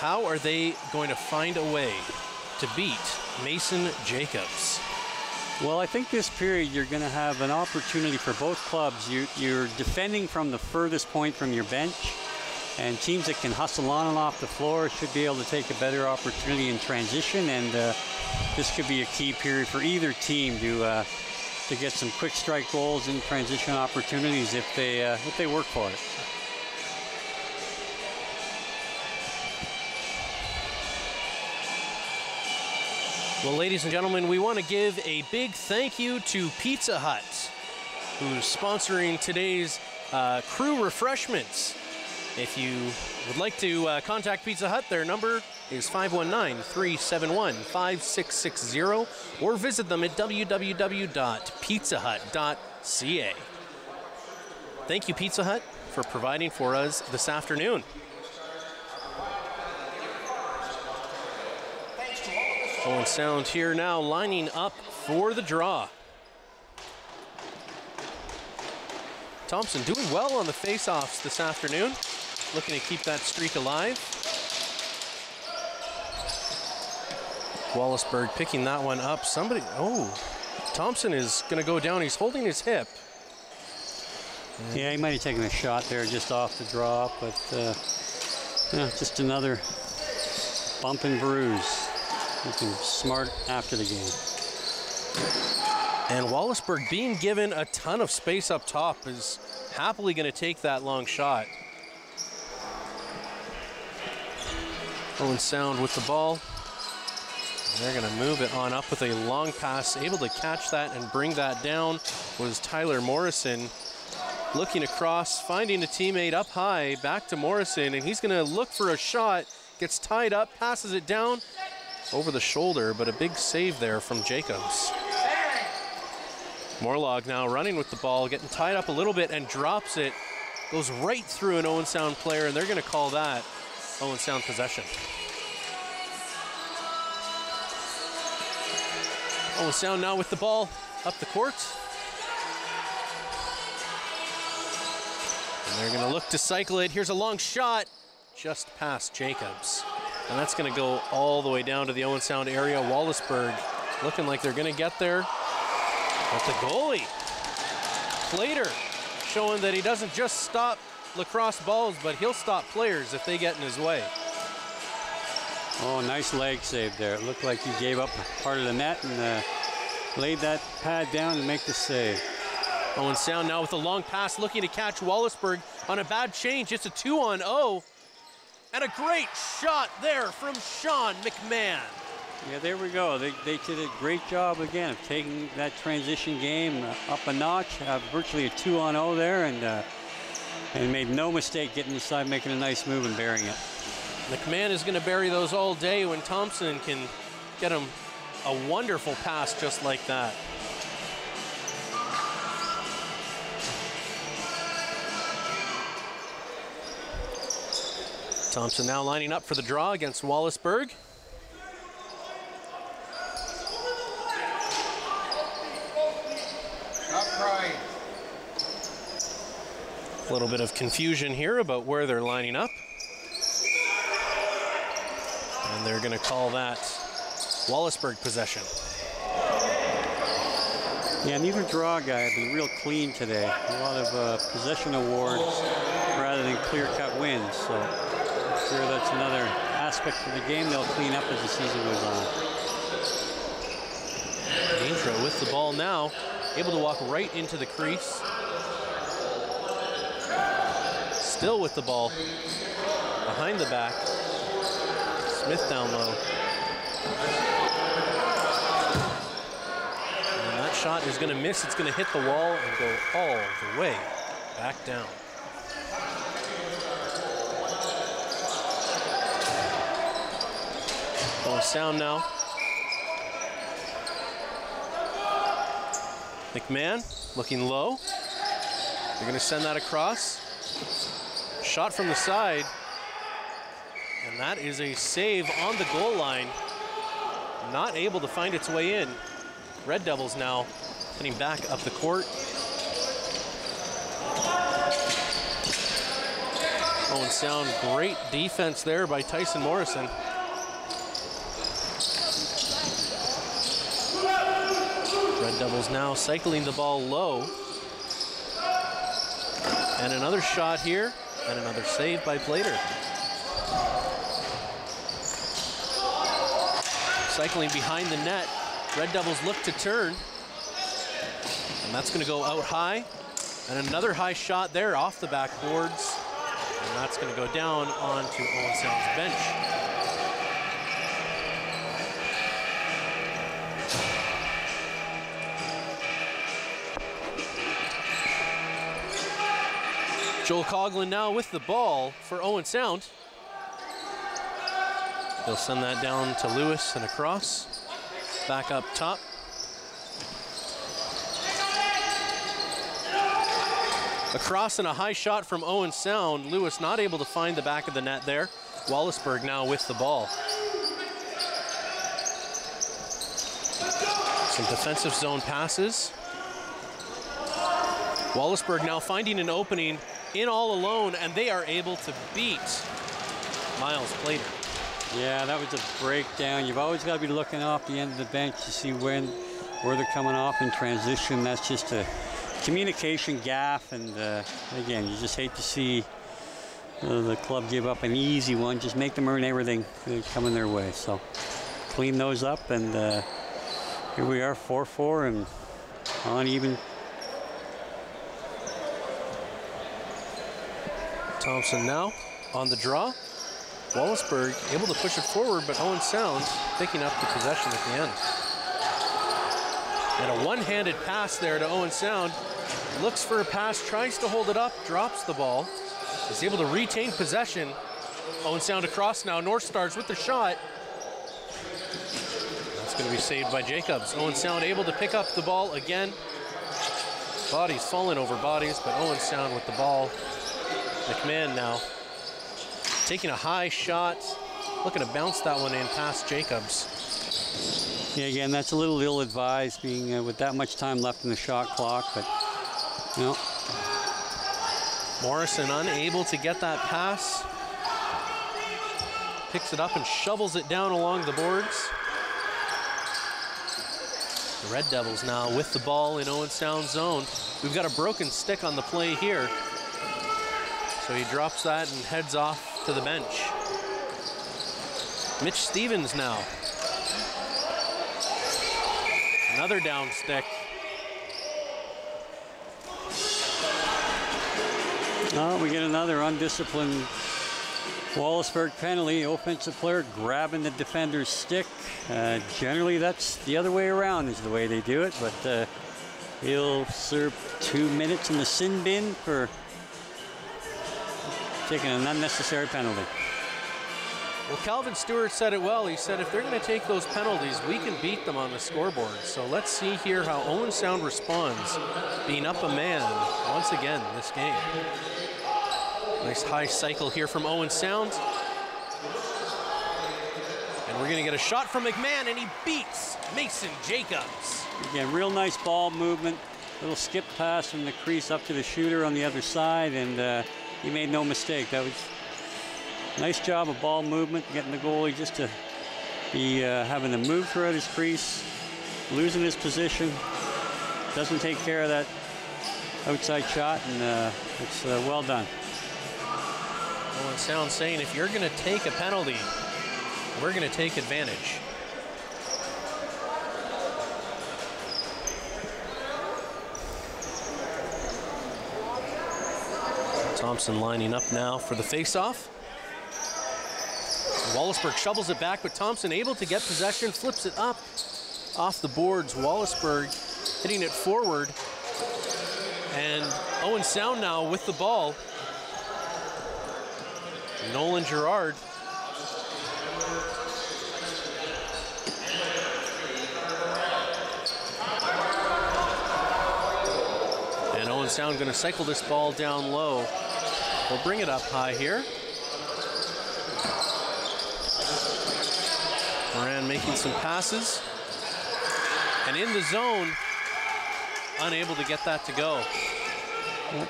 How are they going to find a way to beat Mason Jacobs? Well, I think this period you're going to have an opportunity for both clubs. You, you're defending from the furthest point from your bench, and teams that can hustle on and off the floor should be able to take a better opportunity in transition. And uh, this could be a key period for either team to uh, to get some quick strike goals and transition opportunities if they uh, if they work for it. Well, ladies and gentlemen, we want to give a big thank you to Pizza Hut, who's sponsoring today's uh, crew refreshments. If you would like to uh, contact Pizza Hut, their number is 519 371 5660 or visit them at www.pizzahut.ca. Thank you, Pizza Hut, for providing for us this afternoon. Owen Sound here now lining up for the draw. Thompson doing well on the face-offs this afternoon. Looking to keep that streak alive. Wallaceburg picking that one up. Somebody, oh, Thompson is going to go down. He's holding his hip. Yeah, he might have taken a shot there just off the draw, but uh, yeah, just another bump and bruise. Looking smart after the game. And Wallaceburg being given a ton of space up top is happily going to take that long shot. Owen Sound with the ball. They're going to move it on up with a long pass. Able to catch that and bring that down was Tyler Morrison. Looking across, finding a teammate up high, back to Morrison, and he's going to look for a shot. Gets tied up, passes it down, over the shoulder, but a big save there from Jacobs. Morlog now running with the ball, getting tied up a little bit and drops it. Goes right through an Owen Sound player, and they're going to call that Owen Sound possession. Owen Sound now with the ball up the court. And they're going to look to cycle it. Here's a long shot just past Jacobs. And that's going to go all the way down to the Owen Sound area. Wallaceburg looking like they're going to get there. But the goalie, Plater, showing that he doesn't just stop lacrosse balls, but he'll stop players if they get in his way. Oh, nice leg save there. It looked like he gave up part of the net and uh, laid that pad down to make the save. Owen Sound now with a long pass looking to catch Wallaceburg on a bad change. It's a two on O. And a great shot there from Sean McMahon. Yeah, there we go. They, they did a great job again of taking that transition game up a notch. Uh, virtually a two on O there, and uh, and made no mistake getting inside, making a nice move and burying it. McMahon is going to bury those all day when Thompson can get him a wonderful pass just like that. Thompson now lining up for the draw against Wallaceburg. A little bit of confusion here about where they're lining up. And they're going to call that Wallaceburg possession. Yeah, neither draw guy have been real clean today. A lot of uh, possession awards rather than clear-cut wins. So sure that's another aspect of the game they'll clean up as the season goes on. Daintra with the ball now, able to walk right into the crease. Still with the ball, behind the back. Smith down low. And that shot is going to miss. It's going to hit the wall and go all the way back down. Sound now. McMahon looking low. They're going to send that across. Shot from the side. And that is a save on the goal line. Not able to find its way in. Red Devils now heading back up the court. Owen Sound, great defense there by Tyson Morrison. Red Devils now cycling the ball low. And another shot here, and another save by Plater. Cycling behind the net, Red Devils look to turn. And that's gonna go out high. And another high shot there off the backboards. And that's gonna go down onto Owen Sound's bench. Joel Coughlin now with the ball for Owen Sound. He'll send that down to Lewis and across. Back up top. Across and a high shot from Owen Sound. Lewis not able to find the back of the net there. Wallaceburg now with the ball. Some defensive zone passes. Wallaceburg now finding an opening in all alone, and they are able to beat Miles Plater. Yeah, that was a breakdown. You've always got to be looking off the end of the bench to see when, where they're coming off in transition. That's just a communication gaff, and uh, again, you just hate to see uh, the club give up an easy one. Just make them earn everything coming their way. So clean those up, and uh, here we are, 4-4, and on even Thompson now on the draw. Wallaceburg able to push it forward, but Owen Sound picking up the possession at the end. And a one-handed pass there to Owen Sound. Looks for a pass, tries to hold it up, drops the ball. Is able to retain possession. Owen Sound across now. North Stars with the shot. That's going to be saved by Jacobs. Owen Sound able to pick up the ball again. Bodies falling over bodies, but Owen Sound with the ball McMahon now taking a high shot, looking to bounce that one in past Jacobs. Yeah, again, that's a little ill-advised being uh, with that much time left in the shot clock, but you know. Morrison unable to get that pass. Picks it up and shovels it down along the boards. The Red Devils now with the ball in Owen Sound zone. We've got a broken stick on the play here. So he drops that and heads off to the bench. Mitch Stevens now. Another down stick. Oh, we get another undisciplined Wallaceburg penalty. Offensive player grabbing the defender's stick. Uh, generally, that's the other way around is the way they do it, but uh, he'll serve two minutes in the sin bin for taking an unnecessary penalty. Well, Calvin Stewart said it well. He said if they're going to take those penalties, we can beat them on the scoreboard. So let's see here how Owen Sound responds, being up a man once again this game. Nice high cycle here from Owen Sound. And we're going to get a shot from McMahon, and he beats Mason Jacobs. Again, real nice ball movement. Little skip pass from the crease up to the shooter on the other side, and uh, he made no mistake. That was nice job of ball movement, getting the goalie just to be uh, having to move throughout his crease, losing his position, doesn't take care of that outside shot, and uh, it's uh, well done. Well, it sounds saying if you're going to take a penalty, we're going to take advantage. Thompson lining up now for the faceoff. Wallaceburg shovels it back, but Thompson able to get possession, flips it up off the boards. Wallaceburg hitting it forward. And Owen Sound now with the ball. Nolan Gerard. And Owen Sound going to cycle this ball down low. We'll bring it up high here. Moran making some passes. And in the zone, unable to get that to go.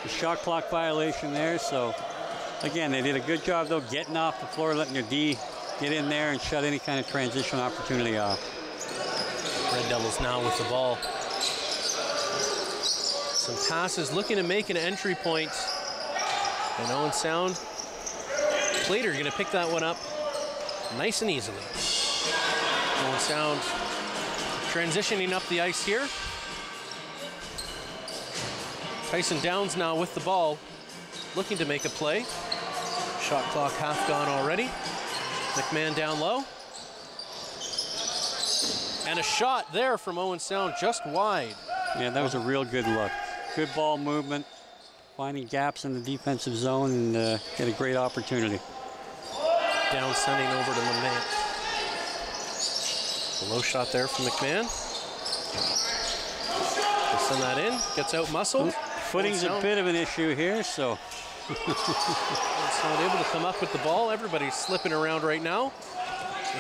The shot clock violation there, so again, they did a good job though getting off the floor, letting their D get in there and shut any kind of transition opportunity off. Red Devils now with the ball. Some passes looking to make an entry point. And Owen Sound, Plater gonna pick that one up nice and easily. Owen Sound transitioning up the ice here. Tyson Downs now with the ball, looking to make a play. Shot clock half gone already. McMahon down low. And a shot there from Owen Sound just wide. Yeah, that was a real good look. Good ball movement, finding gaps in the defensive zone and uh, get a great opportunity. Down sending over to McMahon. A low shot there from McMahon. They send that in, gets out muscled. Footing's a bit of an issue here, so. It's not able to come up with the ball. Everybody's slipping around right now.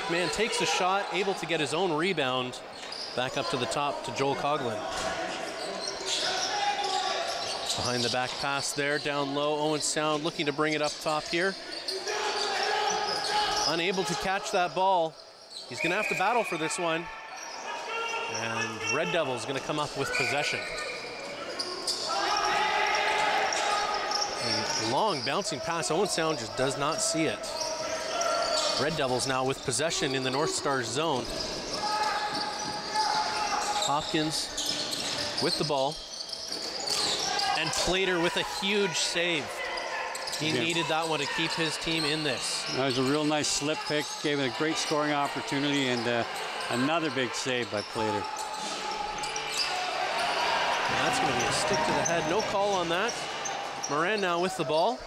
McMahon takes a shot, able to get his own rebound. Back up to the top to Joel Coughlin. Behind the back pass there, down low. Owen Sound looking to bring it up top here. Unable to catch that ball. He's going to have to battle for this one. And Red Devils going to come up with possession. A long bouncing pass. Owen Sound just does not see it. Red Devils now with possession in the North Stars zone. Hopkins with the ball. And Plater with a huge save. He Yeah. needed that one to keep his team in this. That was a real nice slip pick, gave it a great scoring opportunity, and uh, another big save by Plater. That's going to be a stick to the head. No call on that. Moran now with the ball.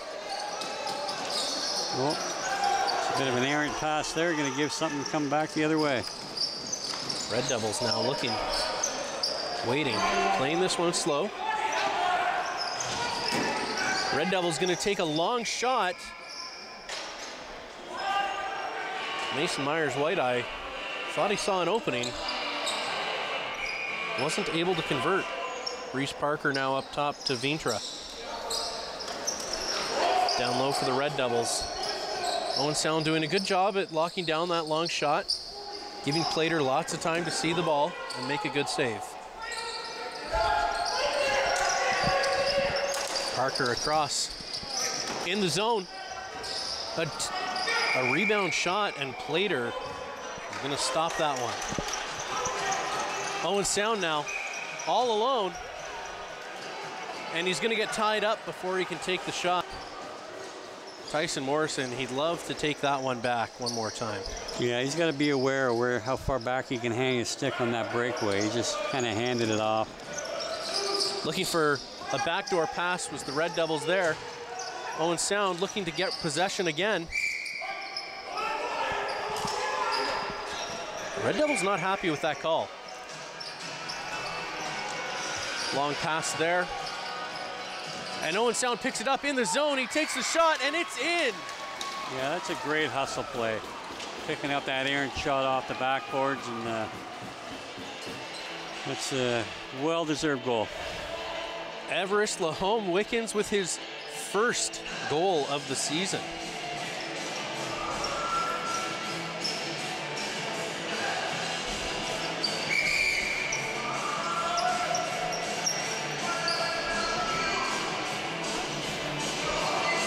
Well, it's a bit of an errant pass there, going to give something to come back the other way. Red Devils now looking, waiting, playing this one slow. Red Devils going to take a long shot. Mason Myers White Eye thought he saw an opening. Wasn't able to convert. Reese Parker now up top to Vintra. Down low for the Red Devils. Owen Sound doing a good job at locking down that long shot, giving Plater lots of time to see the ball and make a good save. Parker across in the zone. A, a rebound shot, and Plater is going to stop that one. Owen Sound now, all alone, and he's going to get tied up before he can take the shot. Tyson Morrison, he'd love to take that one back one more time. Yeah, he's got to be aware of where how far back he can hang his stick on that breakaway. He just kind of handed it off. Looking for a backdoor pass was the Red Devils there. Owen Sound looking to get possession again. Red Devils not happy with that call. Long pass there. And Owen Sound picks it up in the zone. He takes the shot and it's in. Yeah, that's a great hustle play. picking up that errant shot off the backboards, and uh, that's a well-deserved goal. Everest Lahome Wickens with his first goal of the season.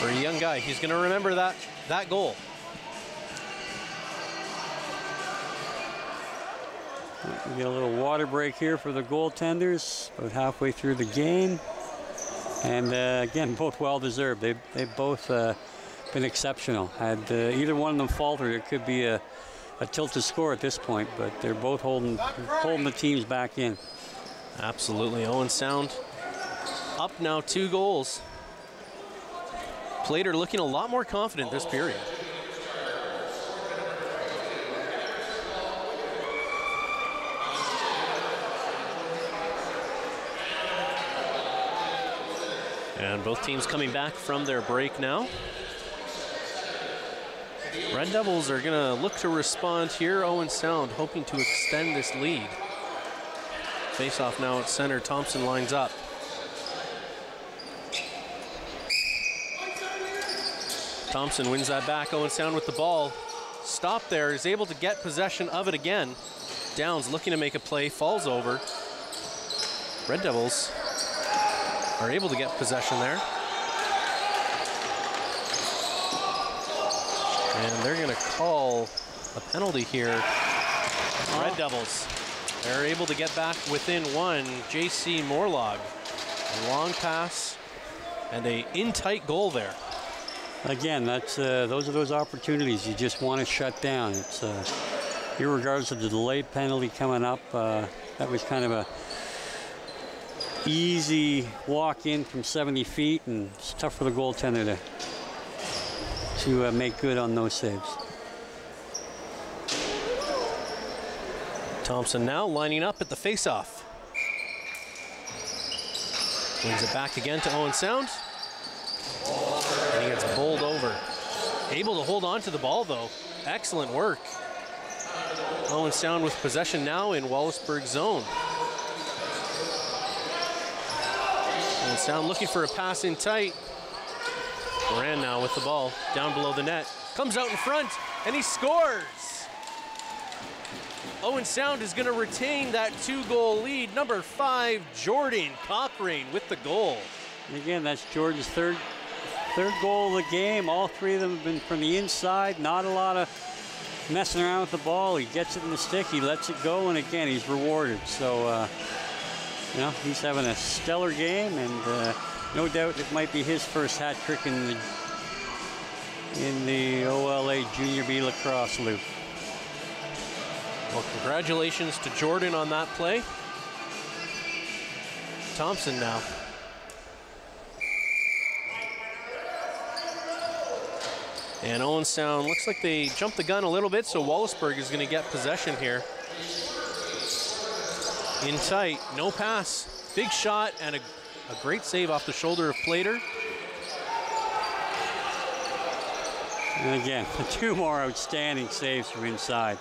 For a young guy, he's going to remember that, that goal. We get a little water break here for the goaltenders, about halfway through the game. And uh, again, both well deserved. They they both uh, been exceptional. Had uh, either one of them faltered, it could be a, a tilted score at this point. But they're both holding holding the teams back in. Absolutely, Owen Sound up now two goals. Plater looking a lot more confident this period. And both teams coming back from their break now. Red Devils are going to look to respond here. Owen Sound hoping to extend this lead. Face off now at center. Thompson lines up. Thompson wins that back. Owen Sound with the ball. Stop there, is able to get possession of it again. Downs looking to make a play, falls over. Red Devils are able to get possession there. And they're going to call a penalty here. Red Devils. They're able to get back within one. J.C. Morlog. A long pass and a in-tight goal there. Again, that's uh, those are those opportunities you just want to shut down. It's uh, regardless of the delayed penalty coming up. Uh, that was kind of a easy walk in from 70 feet, and it's tough for the goaltender to to uh, make good on those saves. Thompson now lining up at the faceoff. Wins it back again to Owen Sound. And he gets bowled over. Able to hold on to the ball, though. Excellent work. Owen Sound with possession now in Wallaceburg zone. Owen Sound looking for a pass in tight. Moran now with the ball down below the net. Comes out in front, and he scores. Owen Sound is going to retain that two-goal lead. Number five, Jordan Cochrane with the goal. Again, that's Jordan's third third goal of the game. All three of them have been from the inside. Not a lot of messing around with the ball. He gets it in the stick. He lets it go, and again, he's rewarded. So, uh, you know, he's having a stellar game, and uh, no doubt it might be his first hat trick in the in the OLA Junior B lacrosse loop. Well, congratulations to Jordan on that play. Thompson now. And Owen Sound looks like they jumped the gun a little bit, so Wallaceburg is going to get possession here. In tight, no pass. Big shot and a, a great save off the shoulder of Plater. And again, two more outstanding saves from inside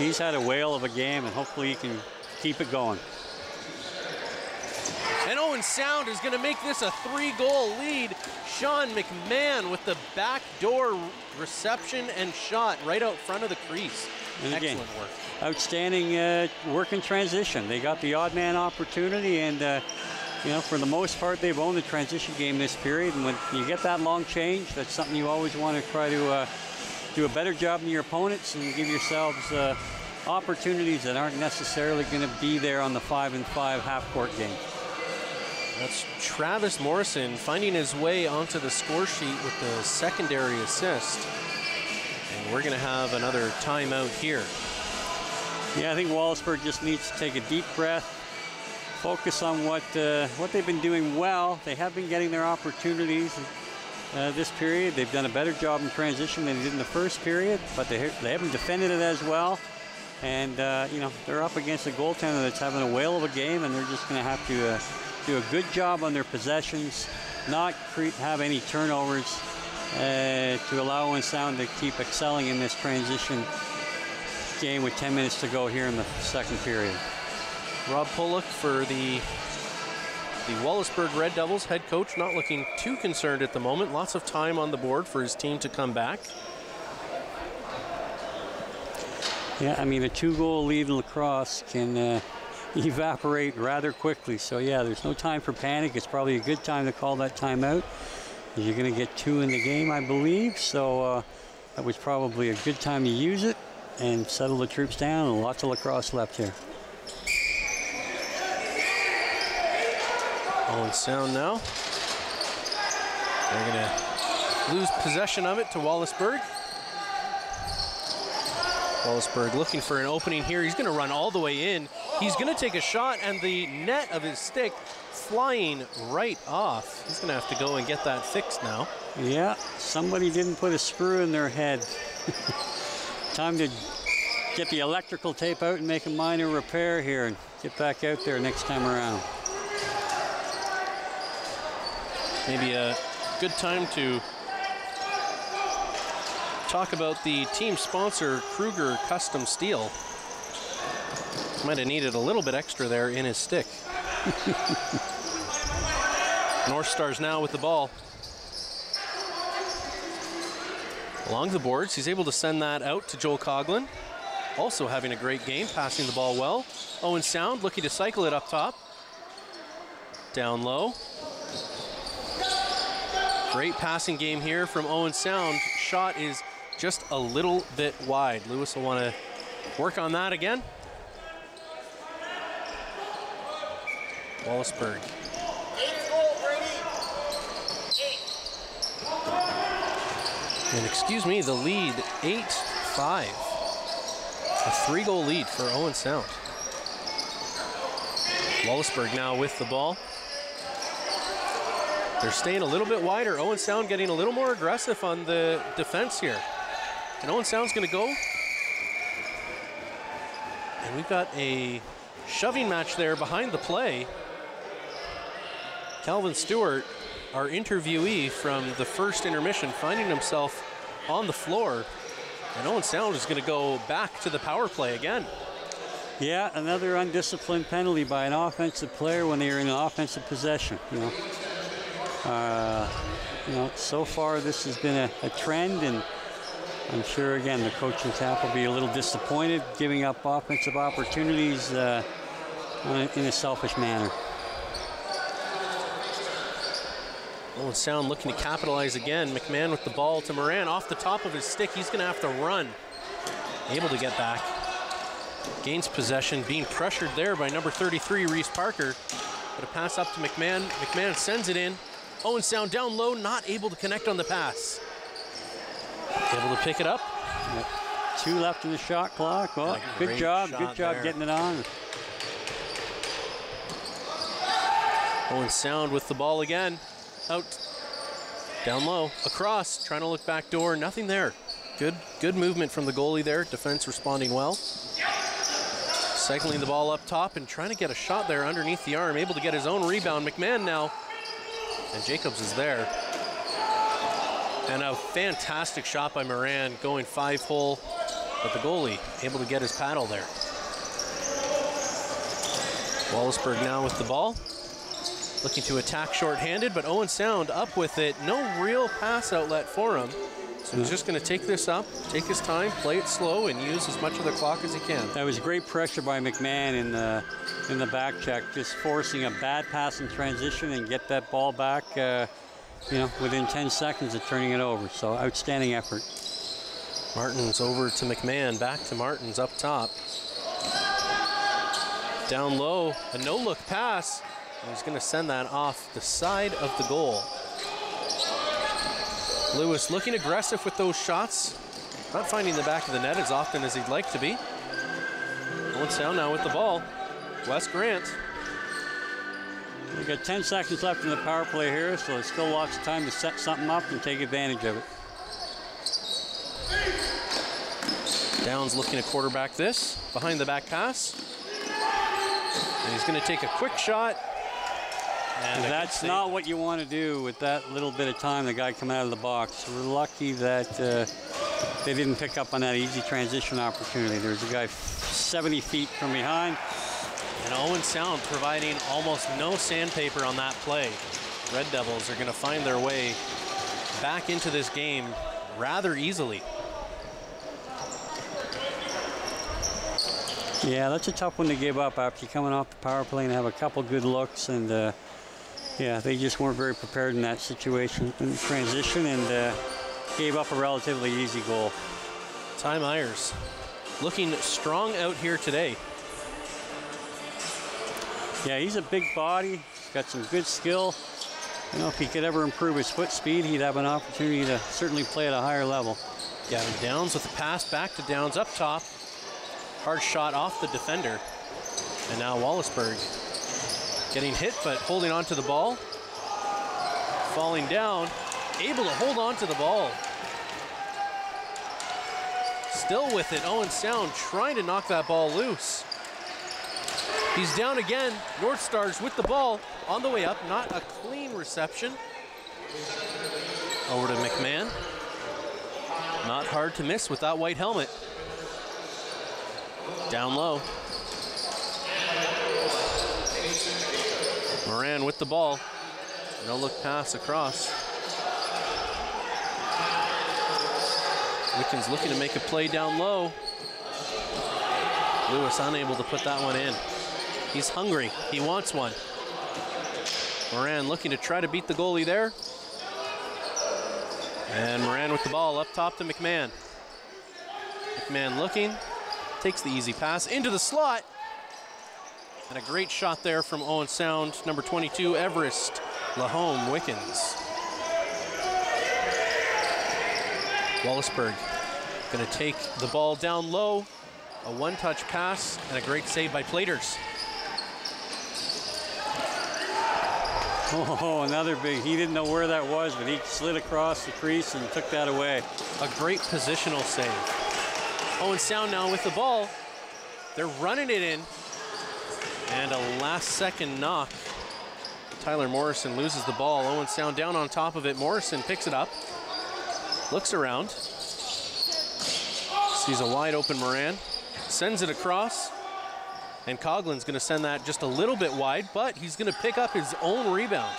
he's had a whale of a game, and hopefully he can keep it going. And Owen Sound is going to make this a three-goal lead. Sean McMahon with the backdoor reception and shot right out front of the crease. And Excellent again, work. Outstanding uh, work in transition. They got the odd man opportunity, and uh, you know, for the most part, they've owned the transition game this period. And when you get that long change, that's something you always want to try to uh, do a better job than your opponents and give yourselves uh, opportunities that aren't necessarily going to be there on the five and five half court game. That's Travis Morrison finding his way onto the score sheet with the secondary assist. And we're going to have another timeout here. Yeah, I think Wallaceburg just needs to take a deep breath, focus on what uh, what they've been doing well. They have been getting their opportunities uh, this period. They've done a better job in transition than they did in the first period, but they, they haven't defended it as well. And, uh, you know, they're up against a goaltender that's having a whale of a game, and they're just going to have to uh, do a good job on their possessions, not have any turnovers, uh, to allow Sound to keep excelling in this transition game with 10 minutes to go here in the second period. Rob Pollock for the the Wallaceburg Red Devils head coach, not looking too concerned at the moment. Lots of time on the board for his team to come back. Yeah, I mean, a two-goal lead in lacrosse can uh, evaporate rather quickly. So, yeah, there's no time for panic. It's probably a good time to call that timeout. You're going to get two in the game, I believe. So uh, that was probably a good time to use it and settle the troops down. Lots of lacrosse left here. Owen Sound now. They're going to lose possession of it to Wallaceburg. Wallaceburg looking for an opening here. He's going to run all the way in. He's going to take a shot, and the net of his stick flying right off. He's going to have to go and get that fixed now. Yeah, somebody didn't put a screw in their head. Time to get the electrical tape out and make a minor repair here and get back out there next time around. Maybe a good time to talk about the team sponsor, Kruger Custom Steel. Might have needed a little bit extra there in his stick. North Stars now with the ball. Along the boards, he's able to send that out to Joel Coughlin. Also having a great game, passing the ball well. Owen Sound looking to cycle it up top. Down low. Great passing game here from Owen Sound. Shot is just a little bit wide. Lewis will want to work on that again. Wallaceburg. And excuse me, the lead, 8-5. A three-goal lead for Owen Sound. Wallaceburg now with the ball. They're staying a little bit wider. Owen Sound getting a little more aggressive on the defense here. And Owen Sound's gonna go. And we've got a shoving match there behind the play. Calvin Stewart, our interviewee from the first intermission, finding himself on the floor. And Owen Sound is gonna go back to the power play again. Yeah, another undisciplined penalty by an offensive player when they're in an offensive possession, you know. Uh, you know, so far this has been a, a trend and I'm sure, again, the coaching staff will be a little disappointed giving up offensive opportunities uh, in a selfish manner. Owen Sound looking to capitalize again. McMahon with the ball to Moran off the top of his stick. He's going to have to run. Able to get back. Gains possession, being pressured there by number 33, Reese Parker. But a pass up to McMahon. McMahon sends it in. Owen Sound down low, not able to connect on the pass. Able to pick it up. Two left in the shot clock. Well, good job, good job there. getting it on. Owen Sound with the ball again. Out, down low, across, trying to look back door, nothing there. Good, good movement from the goalie there. Defense responding well. Cycling the ball up top and trying to get a shot there underneath the arm. Able to get his own rebound. McMahon now, and Jacobs is there. And a fantastic shot by Moran going five hole, but the goalie able to get his paddle there. Wallaceburg now with the ball. Looking to attack short-handed, but Owen Sound up with it. No real pass outlet for him. So he's just going to take this up, take his time, play it slow, and use as much of the clock as he can. That was great pressure by McMahon in the in the back check, just forcing a bad pass in transition and get that ball back, uh, you know, within 10 seconds of turning it over. So outstanding effort. Martins over to McMahon, back to Martins up top. Down low, a no-look pass. And he's going to send that off the side of the goal. Lewis looking aggressive with those shots. Not finding the back of the net as often as he'd like to be. Sound now with the ball. Wes Grant. We've got 10 seconds left in the power play here, so there's still lots of time to set something up and take advantage of it. Downs looking to quarterback this. Behind the back pass. And he's going to take a quick shot. And that's not what you want to do with that little bit of time, the guy coming out of the box. We're lucky that uh, they didn't pick up on that easy transition opportunity. There's a guy 70 feet from behind. And Owen Sound providing almost no sandpaper on that play. Red Devils are going to find their way back into this game rather easily. Yeah, that's a tough one to give up after coming off the power play and have a couple good looks. And uh, yeah, they just weren't very prepared in that situation in transition and uh, gave up a relatively easy goal. Ty Myers looking strong out here today. Yeah, he's a big body. He's got some good skill. You know, if he could ever improve his foot speed, he'd have an opportunity to certainly play at a higher level. Gavin Downs with the pass back to Downs up top. Hard shot off the defender. And now Wallaceburg getting hit, but holding on to the ball. Falling down, able to hold on to the ball. Still with it, Owen Sound trying to knock that ball loose. He's down again. North Stars with the ball on the way up. Not a clean reception. Over to McMahon. Not hard to miss with that white helmet. Down low. Moran with the ball. No look pass across. Wickens looking to make a play down low. Lewis unable to put that one in. He's hungry. He wants one. Moran looking to try to beat the goalie there. And Moran with the ball up top to McMahon. McMahon looking, takes the easy pass into the slot. And a great shot there from Owen Sound, number 22, Everest Lahome Wickens. Wallaceburg gonna take the ball down low. A one-touch pass and a great save by Platers. Oh, another big, he didn't know where that was, but he slid across the crease and took that away. A great positional save. Owen Sound now with the ball. They're running it in. And a last second knock. Tyler Morrison loses the ball. Owen Sound down on top of it. Morrison picks it up. Looks around. Sees a wide open Moran. Sends it across. And Coglin's going to send that just a little bit wide, but he's going to pick up his own rebound.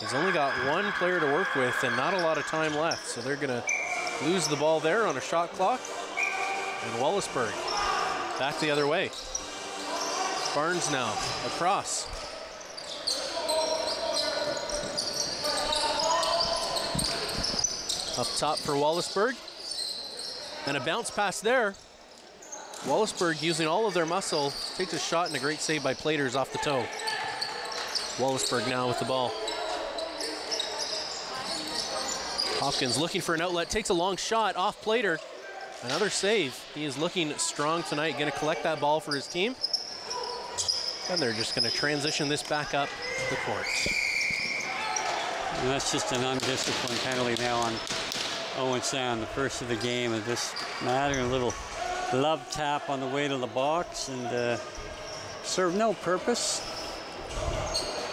He's only got one player to work with and not a lot of time left, so they're going to lose the ball there on a shot clock. And Wallaceburg back the other way. Barnes now across. Up top for Wallaceburg. And a bounce pass there. Wallaceburg using all of their muscle, takes a shot and a great save by Platers off the toe. Wallaceburg now with the ball. Hopkins looking for an outlet, takes a long shot off Plater. Another save. He is looking strong tonight, going to collect that ball for his team. And they're just going to transition this back up the court. And that's just an undisciplined penalty now on Owen Sound, the first of the game. And this matter, a little love tap on the way to the box and uh, served no purpose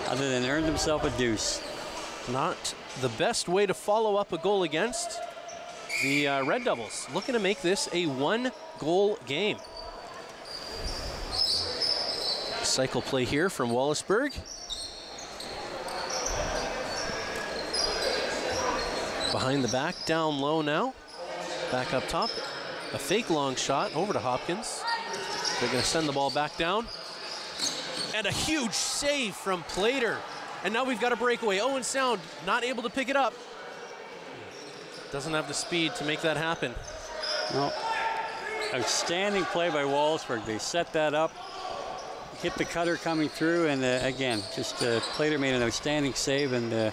other than earned himself a deuce. Not the best way to follow up a goal against the uh, Red Devils. Looking to make this a one goal game. Cycle play here from Wallaceburg. Behind the back, down low now. Back up top. A fake long shot over to Hopkins. They're going to send the ball back down. And a huge save from Plater. And now we've got a breakaway. Owen Sound not able to pick it up. Doesn't have the speed to make that happen. No. Outstanding play by Wallaceburg. They set that up, hit the cutter coming through, and uh, again, just uh, Plater made an outstanding save and uh,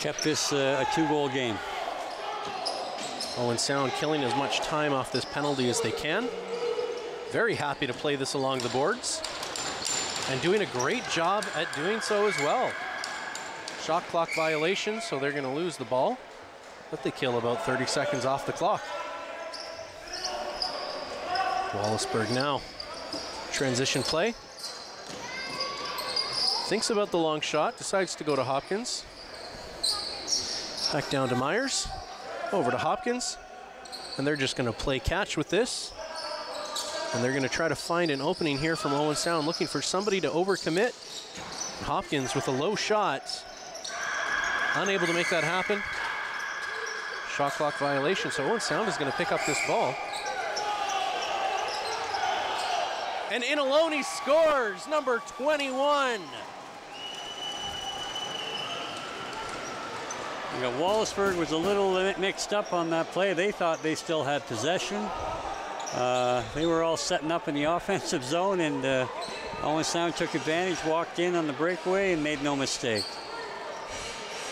kept this uh, a two-goal game. Owen Sound killing as much time off this penalty as they can. Very happy to play this along the boards. And doing a great job at doing so as well. Shot clock violation, so they're going to lose the ball. But they kill about 30 seconds off the clock. Wallaceburg now. Transition play. Thinks about the long shot, decides to go to Hopkins. Back down to Myers, over to Hopkins, and they're just going to play catch with this. And they're going to try to find an opening here from Owen Sound, looking for somebody to overcommit. Hopkins with a low shot, unable to make that happen. Shot clock violation, so Owen Sound is going to pick up this ball. And Inaloni scores, number 21. You know, Wallaceburg was a little mixed up on that play. They thought they still had possession. Uh, they were all setting up in the offensive zone, and uh, Owen Sound took advantage, walked in on the breakaway, and made no mistake.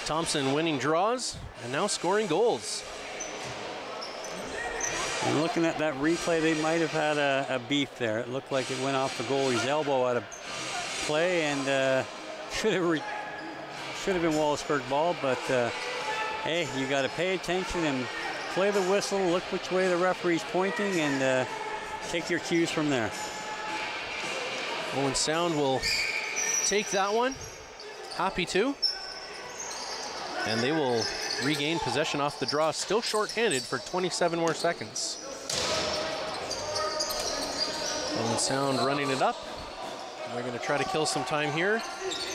Thompson winning draws and now scoring goals. And looking at that replay, they might have had a, a, beef there. It looked like it went off the goalie's elbow out of play and uh, should have should have been Wallaceburg ball, but uh, hey, you got to pay attention and play the whistle, look which way the referee's pointing, and uh, take your cues from there. Owen Sound will take that one. Happy to. And they will regain possession off the draw, still short-handed for 27 more seconds. Owen Sound running it up. They're going to try to kill some time here.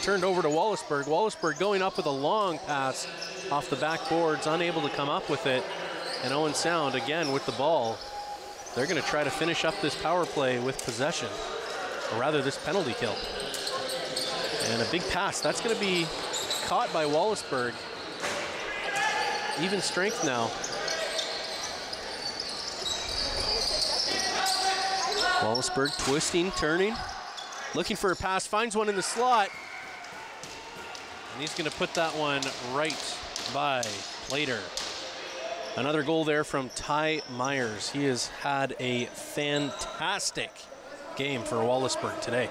Turned over to Wallaceburg. Wallaceburg going up with a long pass off the backboards, unable to come up with it. And Owen Sound again with the ball. They're going to try to finish up this power play with possession, or rather this penalty kill. And a big pass. That's going to be caught by Wallaceburg. Even strength now. Wallaceburg twisting, turning, looking for a pass, finds one in the slot. And he's going to put that one right by Plater. Another goal there from Ty Myers. He has had a fantastic game for Wallaceburg today.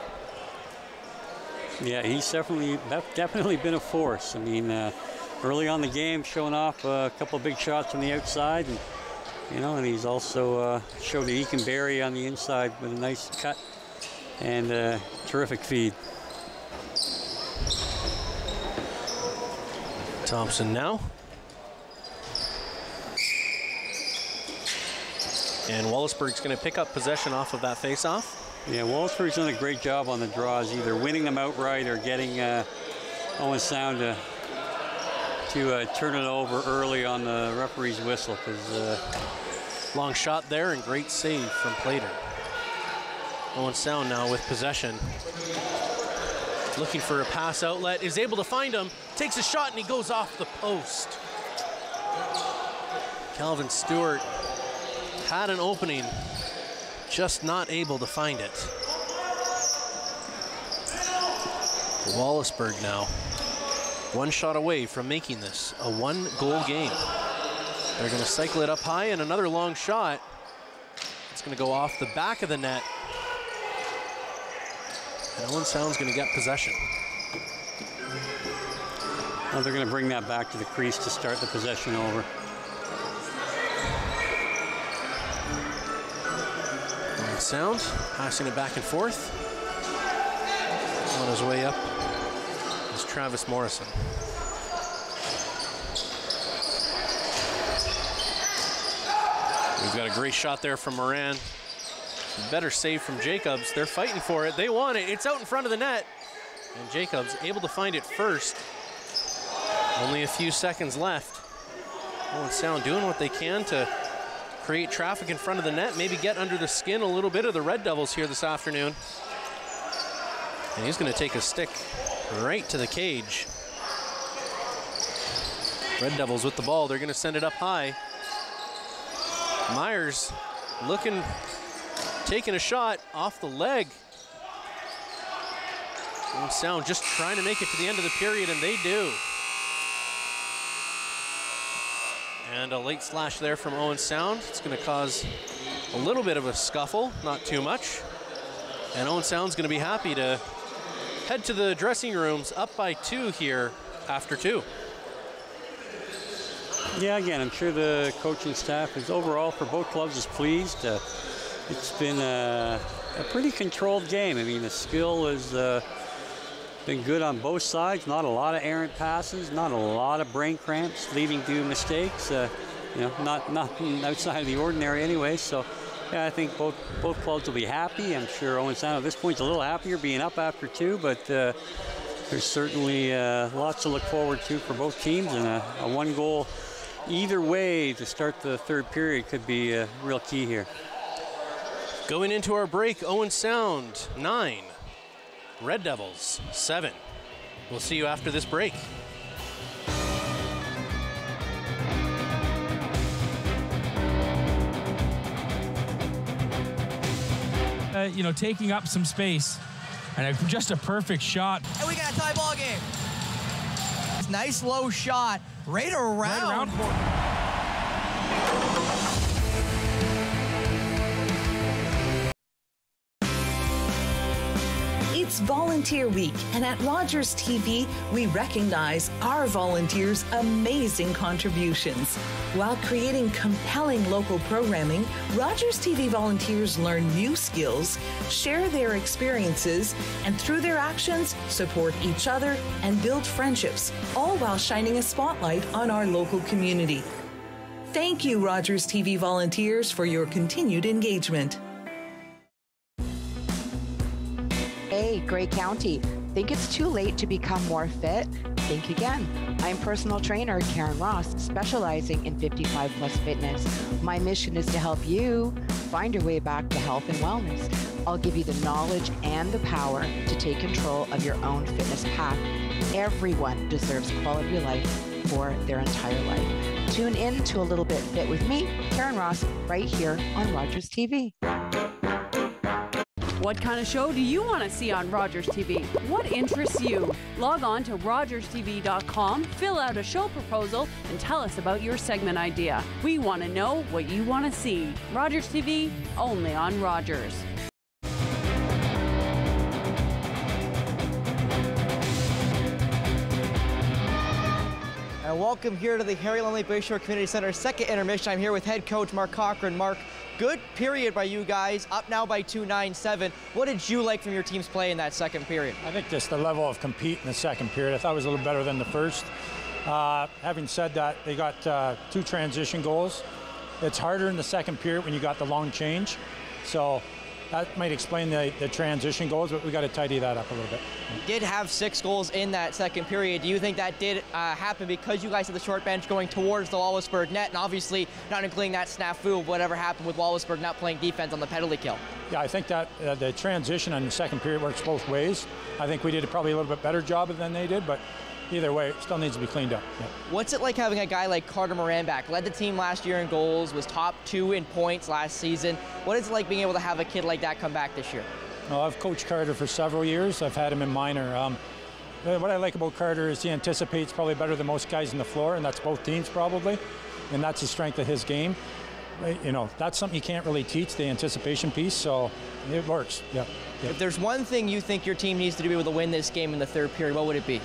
Yeah, he's definitely definitely been a force. I mean, uh, early on the game, showing off a couple of big shots on the outside, and you know, and he's also uh, showed that he can bury on the inside with a nice cut and terrific feed. Thompson now. And Wallaceburg's going to pick up possession off of that faceoff. Yeah, Wallaceburg's done a great job on the draws, either winning them outright or getting uh, Owen Sound to to uh, turn it over early on the referee's whistle because uh, long shot there and great save from Plater. Owen Sound now with possession. Looking for a pass outlet, is able to find him, takes a shot and he goes off the post. Calvin Stewart had an opening, just not able to find it. Wallaceburg now one shot away from making this a one goal game. They're going to cycle it up high and another long shot. It's going to go off the back of the net. And Owen Sound's going to get possession. Well, they're going to bring that back to the crease to start the possession over. Owen Sound passing it back and forth. On his way up is Travis Morrison. We've got a great shot there from Moran. Better save from Jacobs. They're fighting for it. They want it. It's out in front of the net. And Jacobs able to find it first. Only a few seconds left. Oh, Owen Sound doing what they can to create traffic in front of the net, maybe get under the skin a little bit of the Red Devils here this afternoon. And he's going to take a stick right to the cage. Red Devils with the ball. They're going to send it up high. Myers looking, taking a shot off the leg. And Sound just trying to make it to the end of the period, and they do. And a late slash there from Owen Sound. It's going to cause a little bit of a scuffle, not too much. And Owen Sound's going to be happy to head to the dressing rooms up by two here after two. Yeah, again, I'm sure the coaching staff is overall for both clubs is pleased. Uh, it's been a, a, pretty controlled game. I mean, the skill has uh, been good on both sides. Not a lot of errant passes, not a lot of brain cramps leading to mistakes. Uh, you know, not nothing outside of the ordinary anyway. So, yeah, I think both both clubs will be happy. I'm sure Owen Sound at this point is a little happier being up after two, but uh, there's certainly uh, lots to look forward to for both teams, and a, a one goal either way to start the third period could be a real key here. Going into our break, Owen Sound, nine. Red Devils, seven. We'll see you after this break. Uh, you know, taking up some space. And a, just a perfect shot. And we got a tie ball game. Nice low shot right around. Right around. It's Volunteer Week, and at Rogers TV, we recognize our volunteers' amazing contributions. While creating compelling local programming, Rogers TV volunteers learn new skills, share their experiences, and through their actions, support each other and build friendships, all while shining a spotlight on our local community. Thank you, Rogers TV volunteers, for your continued engagement. Hey, Grey County. Think it's too late to become more fit? Think again. I'm personal trainer Karen Ross, specializing in 55 plus fitness. My mission is to help you find your way back to health and wellness. I'll give you the knowledge and the power to take control of your own fitness path. Everyone deserves quality life for their entire life. Tune in to A Little Bit Fit with me, Karen Ross, right here on Rogers TV. What kind of show do you want to see on Rogers TV? What interests you? Log on to rogerstv.com, fill out a show proposal, and tell us about your segment idea. We want to know what you want to see. Rogers TV, only on Rogers. And welcome here to the Harry Lumley Bayshore Community Center second intermission. I'm here with head coach Mark Cochrane. Mark, good period by you guys, up now by 2-9-7. What did you like from your team's play in that second period? I think just the level of compete in the second period, I thought it was a little better than the first. Uh, having said that, they got uh, two transition goals. It's harder in the second period when you got the long change. So that might explain the, the transition goals, but we got to tidy that up a little bit. Did have six goals in that second period. Do you think that did uh, happen because you guys had the short bench going towards the Wallaceburg net, and obviously not including that snafu of whatever happened with Wallaceburg not playing defense on the penalty kill? Yeah, I think that uh, the transition in the second period works both ways. I think we did probably a little bit better job than they did, but either way, it still needs to be cleaned up. Yeah. What's it like having a guy like Carter Moran back? Led the team last year in goals, was top two in points last season. What is it like being able to have a kid like that come back this year? Well, I've coached Carter for several years. I've had him in minor. Um, what I like about Carter is he anticipates probably better than most guys on the floor, and that's both teams probably, and that's the strength of his game. You know, that's something you can't really teach, the anticipation piece, so it works, yeah. yeah. If there's one thing you think your team needs to do to be able to win this game in the third period, what would it be?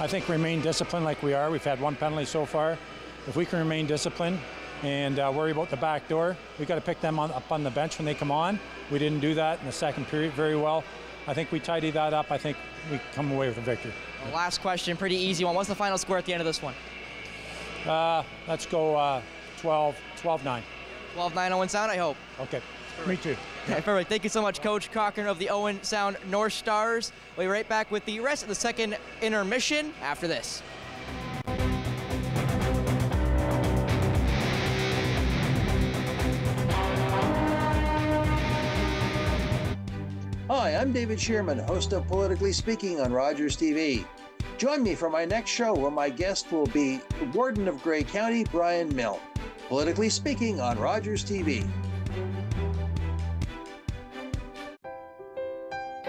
I think remain disciplined like we are. We've had one penalty so far. If we can remain disciplined and uh, worry about the back door, we've got to pick them on, up on the bench when they come on. We didn't do that in the second period very well. I think we tidy that up. I think we come away with a victory. Well, last question, pretty easy one. What's the final score at the end of this one? Uh, let's go uh, 12, 12-9. 12-9 Owen Sound, I hope. Okay, me too. Okay, perfect. Thank you so much, Coach Cochrane of the Owen Sound North Stars. We'll be right back with the rest of the second intermission after this. Hi, I'm David Shearman, host of Politically Speaking on Rogers TV. Join me for my next show where my guest will be Warden of Grey County, Brian Mill. Politically Speaking on Rogers TV.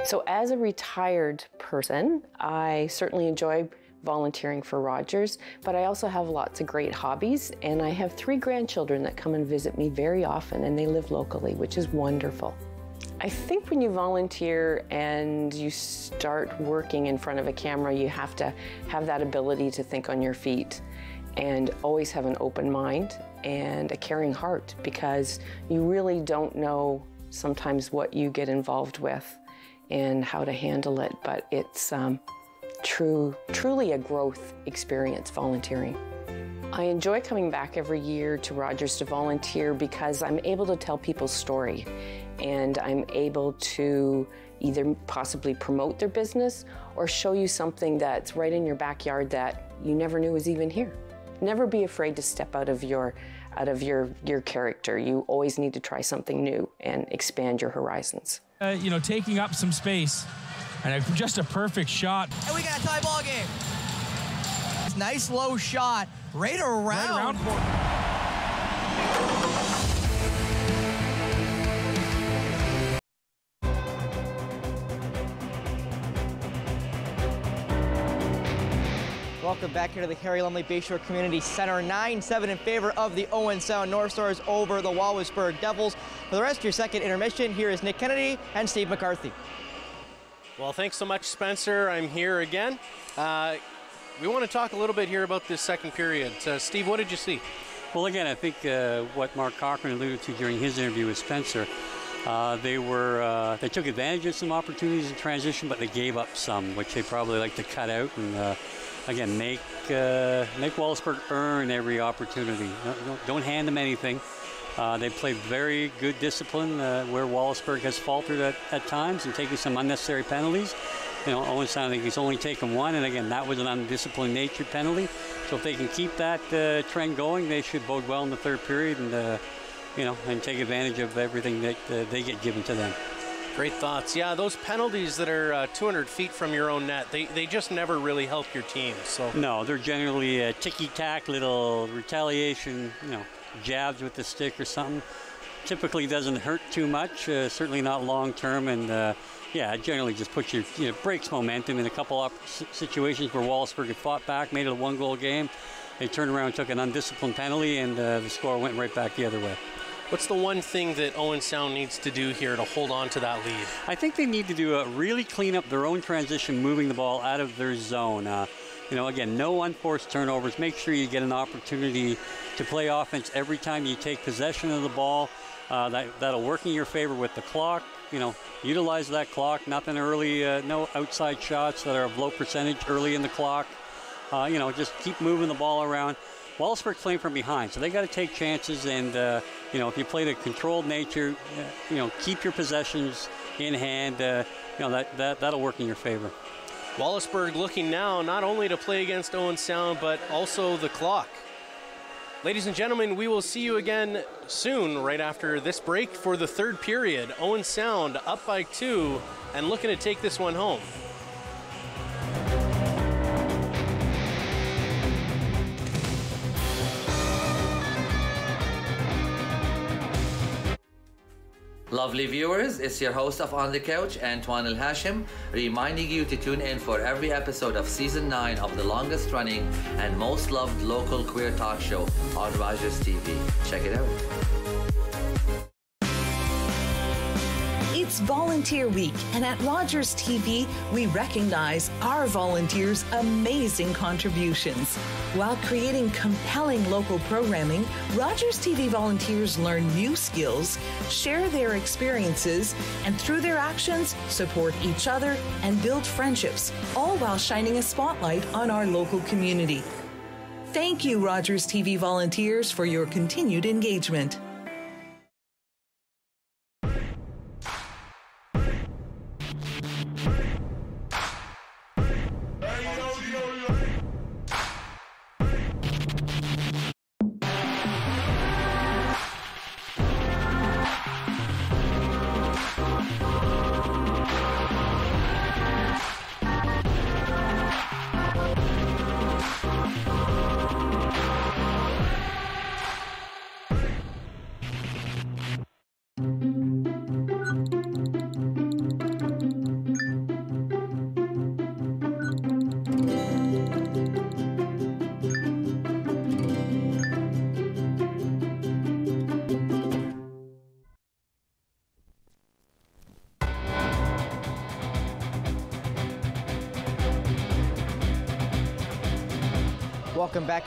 So, as a retired person, I certainly enjoy volunteering for Rogers, but I also have lots of great hobbies, and I have three grandchildren that come and visit me very often, and they live locally, which is wonderful. I think when you volunteer and you start working in front of a camera, you have to have that ability to think on your feet and always have an open mind and a caring heart because you really don't know sometimes what you get involved with and how to handle it, but it's um, true, truly a growth experience volunteering. I enjoy coming back every year to Rogers to volunteer because I'm able to tell people's story and I'm able to either possibly promote their business or show you something that's right in your backyard that you never knew was even here. Never be afraid to step out of your out of your your character. You always need to try something new and expand your horizons. Uh, you know, taking up some space and a, just a perfect shot. And we got a tie ball game. Nice low shot right around. Right around Welcome back here to the Harry Lumley Bayshore Community Center. 9-7 in favor of the Owen Sound North Stars over the Wallaceburg Devils. For the rest of your second intermission, here is Nick Kennedy and Steve McCarthy. Well, thanks so much, Spencer. I'm here again. Uh, we want to talk a little bit here about this second period. Uh, Steve, what did you see? Well, again, I think uh, what Mark Cochrane alluded to during his interview with Spencer, uh, they were uh, they took advantage of some opportunities in transition, but they gave up some, which they probably like to cut out and uh, again make uh, make Wallaceburg earn every opportunity. Don't, don't hand them anything. Uh, they play very good discipline uh, where Wallaceburg has faltered at, at times and taking some unnecessary penalties. You know, Owen Sound, think he's only taken one, and again, that was an undisciplined nature penalty. So if they can keep that uh, trend going, they should bode well in the third period and, uh, you know, and take advantage of everything that uh, they get given to them. Great thoughts. Yeah, those penalties that are uh, 200 feet from your own net, they, they just never really help your team. So No, they're generally a ticky-tack little retaliation, you know, jabs with the stick or something. Typically doesn't hurt too much, uh, certainly not long term, and uh, yeah, it generally just puts your, you know, breaks momentum in a couple of situations where Wallaceburg had fought back, made it a one goal game. They turned around took an undisciplined penalty, and uh, the score went right back the other way. What's the one thing that Owen Sound needs to do here to hold on to that lead? I think they need to do a really clean up their own transition, moving the ball out of their zone. Uh, you know, again, no unforced turnovers. Make sure you get an opportunity to play offense every time you take possession of the ball. Uh, that, that'll work in your favor with the clock. You know, utilize that clock. Nothing early, uh, no outside shots that are of low percentage early in the clock. Uh, you know, just keep moving the ball around. Wallaceburg's playing from behind, so they got to take chances. And uh, you know, if you play the controlled nature, uh, you know, keep your possessions in hand. Uh, you know, that, that that'll work in your favor. Wallaceburg looking now not only to play against Owen Sound, but also the clock. Ladies and gentlemen, we will see you again soon, right after this break for the third period. Owen Sound up by two and looking to take this one home. Lovely viewers, it's your host of On the Couch, Antoine El Hashim, reminding you to tune in for every episode of season 9 of the longest running and most loved local queer talk show on Rogers TV. Check it out. It's Volunteer Week, and at Rogers TV, we recognize our volunteers' amazing contributions. While creating compelling local programming, Rogers TV volunteers learn new skills, share their experiences, and through their actions, support each other and build friendships, all while shining a spotlight on our local community. Thank you, Rogers TV volunteers, for your continued engagement.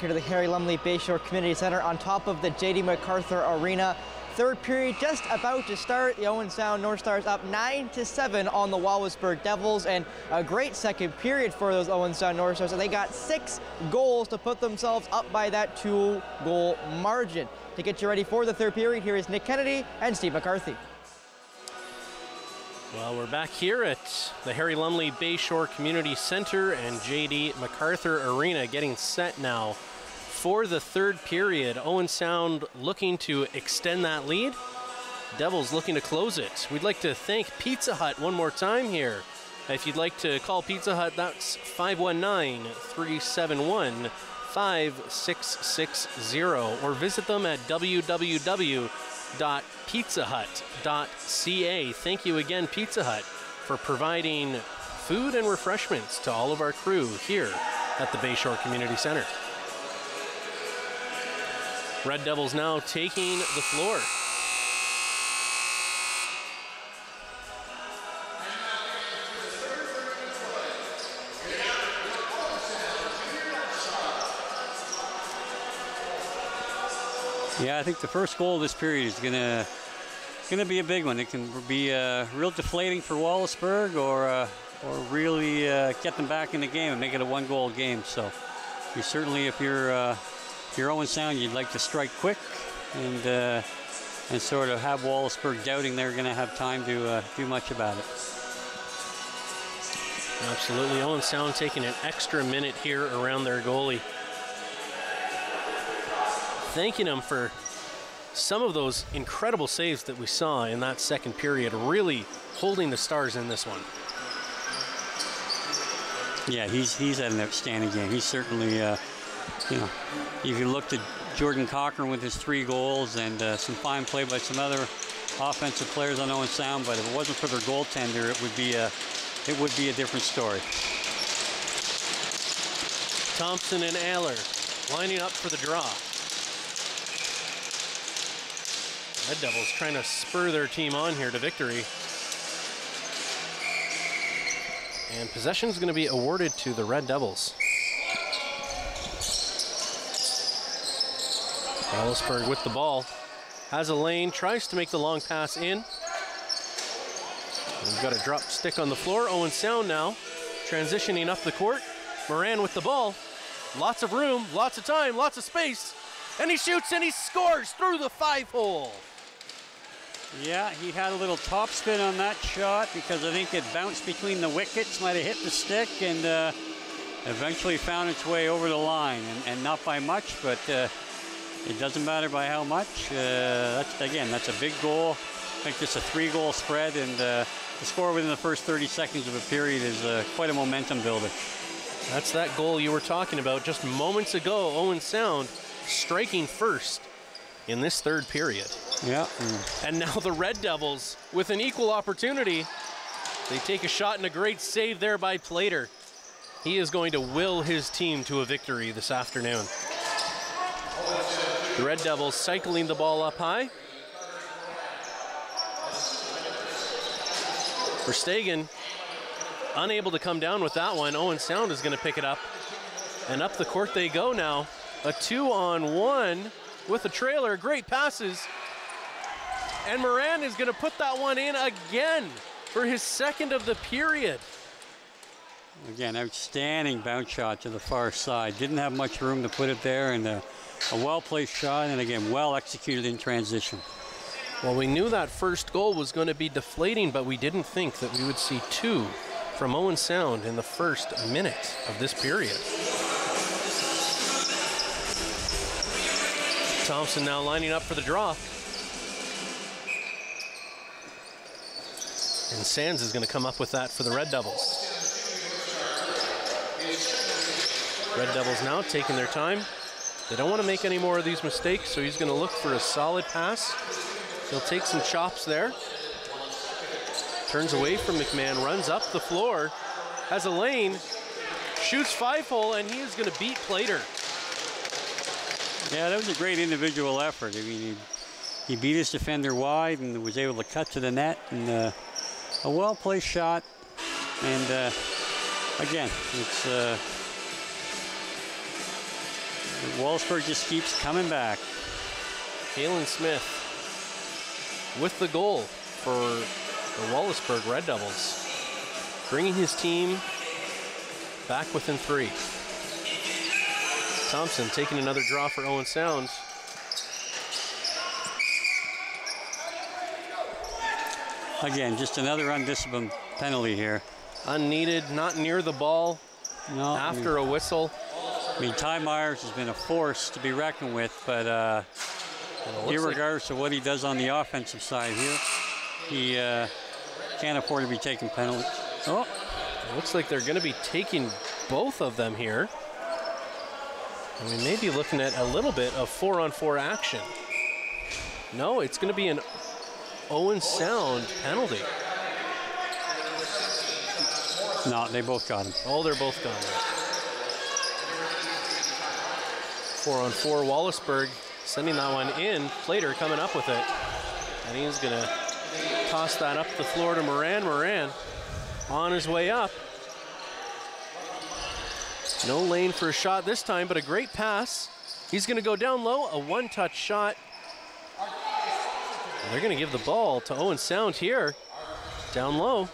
Here to the Harry Lumley Bayshore Community Center on top of the J.D. MacArthur Arena. third period just about to start. The Owen Sound North Stars up 9 to 7 on the Wallaceburg Devils, and a great second period for those Owen Sound North Stars. And they got six goals to put themselves up by that two goal margin. To get you ready for the third period, here is Nick Kennedy and Steve McCarthy. Well, we're back here at the Harry Lumley Bayshore Community Center and JD MacArthur Arena getting set now for the third period. Owen Sound looking to extend that lead. Devils looking to close it. We'd like to thank Pizza Hut one more time here. If you'd like to call Pizza Hut, that's 519 371 5660 or visit them at www.pizzahut.ca. Thank you again, Pizza Hut, for providing food and refreshments to all of our crew here at the Bayshore Community Center. Red Devils now taking the floor. Yeah, I think the first goal of this period is gonna gonna be a big one. It can be uh, real deflating for Wallaceburg, or uh, or really uh, get them back in the game and make it a one-goal game. So, you certainly, if you're uh, you're Owen Sound, you'd like to strike quick and uh, and sort of have Wallaceburg doubting they're going to have time to uh, do much about it. Absolutely. Owen Sound taking an extra minute here around their goalie. Thanking him for some of those incredible saves that we saw in that second period, really holding the Stars in this one. Yeah, he's he's had an outstanding game. He's certainly, uh, you know, you can look to Jordan Cochrane with his three goals and uh, some fine play by some other offensive players on Owen Sound, but if it wasn't for their goaltender, it would be a it would be a different story. Thompson and Aller lining up for the draw. Red Devils trying to spur their team on here to victory. And possession is going to be awarded to the Red Devils. Wallaceburg with the ball. Has a lane, tries to make the long pass in. We've got a drop stick on the floor. Owen Sound now transitioning up the court. Moran with the ball. Lots of room, lots of time, lots of space. And he shoots and he scores through the five hole. Yeah, he had a little top spin on that shot because I think it bounced between the wickets, might have hit the stick, and uh, eventually found its way over the line. And, and not by much, but uh, it doesn't matter by how much. Uh, that's again, that's a big goal. I think just a three-goal spread, and uh, the score within the first 30 seconds of a period is uh, quite a momentum builder. That's that goal you were talking about just moments ago. Owen Sound striking first in this third period. Yeah. And now the Red Devils with an equal opportunity. They take a shot and a great save there by Plater. He is going to will his team to a victory this afternoon. The Red Devils cycling the ball up high. Verstegen unable to come down with that one. Owen Sound is going to pick it up. And up the court they go now. A two on one with a trailer. Great passes. And Moran is going to put that one in again for his second of the period. Again, outstanding bounce shot to the far side. Didn't have much room to put it there, and a, a well-placed shot, and again, well executed in transition. Well, we knew that first goal was going to be deflating, but we didn't think that we would see two from Owen Sound in the first minute of this period. Thompson now lining up for the draw. And Sands is going to come up with that for the Red Devils. Red Devils now taking their time. They don't want to make any more of these mistakes, so he's going to look for a solid pass. He'll take some chops there. Turns away from McMahon, runs up the floor, has a lane, shoots five hole, and he is going to beat Plater. Yeah, that was a great individual effort. I mean, he, he beat his defender wide and was able to cut to the net, and uh, a well-placed shot. And uh, again, it's uh, Wallaceburg just keeps coming back. Kalen Smith with the goal for the Wallaceburg Red Devils, bringing his team back within three. Thompson taking another draw for Owen Sounds. Again, just another undisciplined penalty here. Unneeded, not near the ball no, after I mean, a whistle. I mean, Ty Myers has been a force to be reckoned with, but uh, regardless like of what he does on the offensive side here, he uh, can't afford to be taking penalties. Oh, it looks like they're going to be taking both of them here. And we may be looking at a little bit of four-on-four 4 action. No, it's going to be an Owen Sound penalty. No, they both got him. Oh, they're both gone. Four on four, Wallaceburg sending that one in. Plater coming up with it. And he's going to toss that up the floor to Moran. Moran on his way up. No lane for a shot this time, but a great pass. He's going to go down low, a one-touch shot. And they're going to give the ball to Owen Sound here, down low.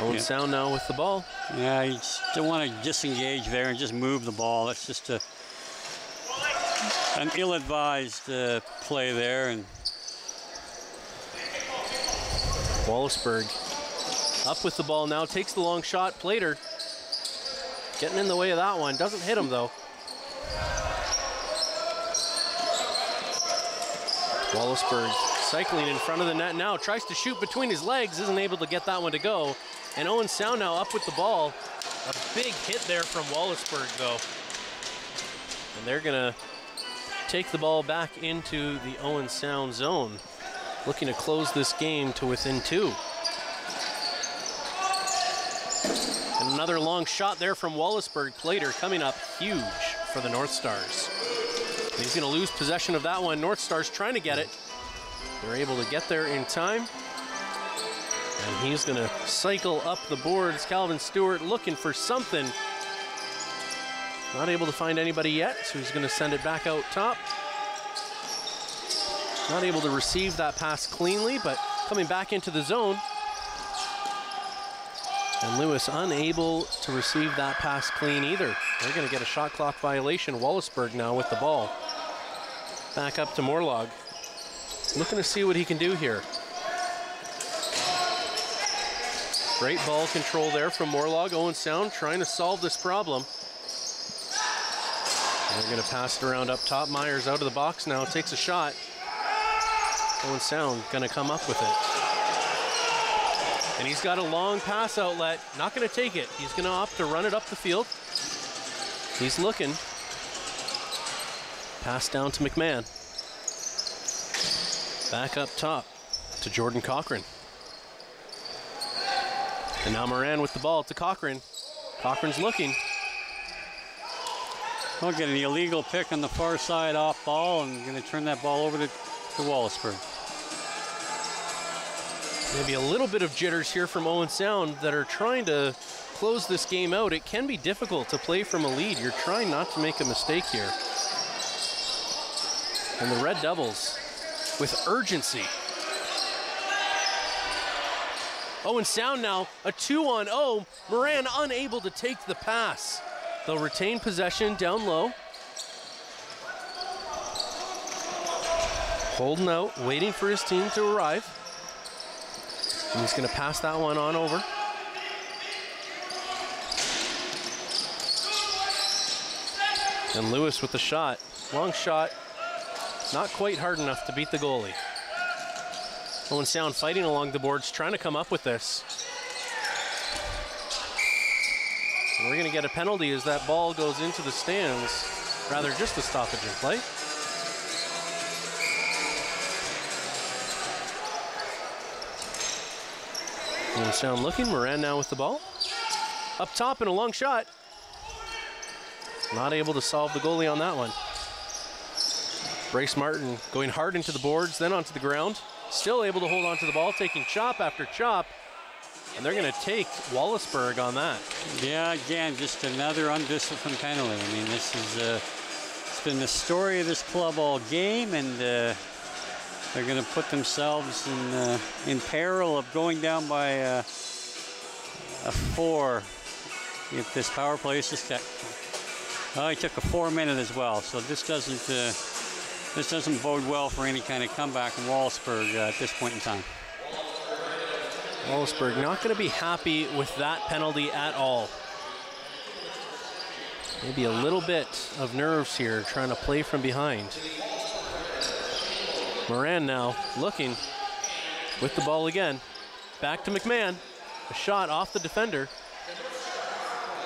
Owen yeah. Sound now with the ball. Yeah, you still want to disengage there and just move the ball. That's just a, an ill-advised uh, play there. And Wallaceburg up with the ball now, takes the long shot. Plater getting in the way of that one. Doesn't hit him though. Wallaceburg cycling in front of the net now, tries to shoot between his legs, isn't able to get that one to go. And Owen Sound now up with the ball. A big hit there from Wallaceburg, though. And they're going to take the ball back into the Owen Sound zone, looking to close this game to within two. And another long shot there from Wallaceburg. Plater coming up huge for the North Stars. He's going to lose possession of that one. North Stars trying to get it. They're able to get there in time. And he's going to cycle up the boards. Calvin Stewart looking for something. Not able to find anybody yet, so he's going to send it back out top. Not able to receive that pass cleanly, but coming back into the zone. And Lewis unable to receive that pass clean either. They're going to get a shot clock violation. Wallaceburg now with the ball. Back up to Morlog. Looking to see what he can do here. Great ball control there from Morlog. Owen Sound trying to solve this problem. They're going to pass it around up top. Myers out of the box now, takes a shot. Owen Sound going to come up with it. And he's got a long pass outlet. Not going to take it. He's going to opt to run it up the field. He's looking. Pass down to McMahon. Back up top to Jordan Cochrane. And now Moran with the ball to Cochrane. Cochrane's looking. We'll get an illegal pick on the far side off ball and going to turn that ball over to, to Wallaceburg. Maybe a little bit of jitters here from Owen Sound that are trying to close this game out. It can be difficult to play from a lead. You're trying not to make a mistake here. And the Red Devils with urgency Owen Sound now, a two on 0. Moran unable to take the pass. They'll retain possession down low. Holding out, waiting for his team to arrive. And he's going to pass that one on over. And Lewis with the shot. Long shot. Not quite hard enough to beat the goalie. Owen Sound fighting along the boards, trying to come up with this. And we're going to get a penalty as that ball goes into the stands. Rather, just a stoppage in play. Owen Sound looking. Moran now with the ball. Up top and a long shot. Not able to solve the goalie on that one. Brace Martin going hard into the boards, then onto the ground. Still able to hold on to the ball, taking chop after chop. And they're going to take Wallaceburg on that. Yeah, again, just another undisciplined penalty. I mean, this is uh, it's been the story of this club all game, and uh, they're going to put themselves in uh, in peril of going down by uh, a four if this power play is successful. Oh, he took a four minute as well, so this doesn't uh, this doesn't bode well for any kind of comeback in Wallaceburg uh, at this point in time. Wallaceburg not going to be happy with that penalty at all. Maybe a little bit of nerves here, trying to play from behind. Moran now looking with the ball again. Back to McMahon. A shot off the defender.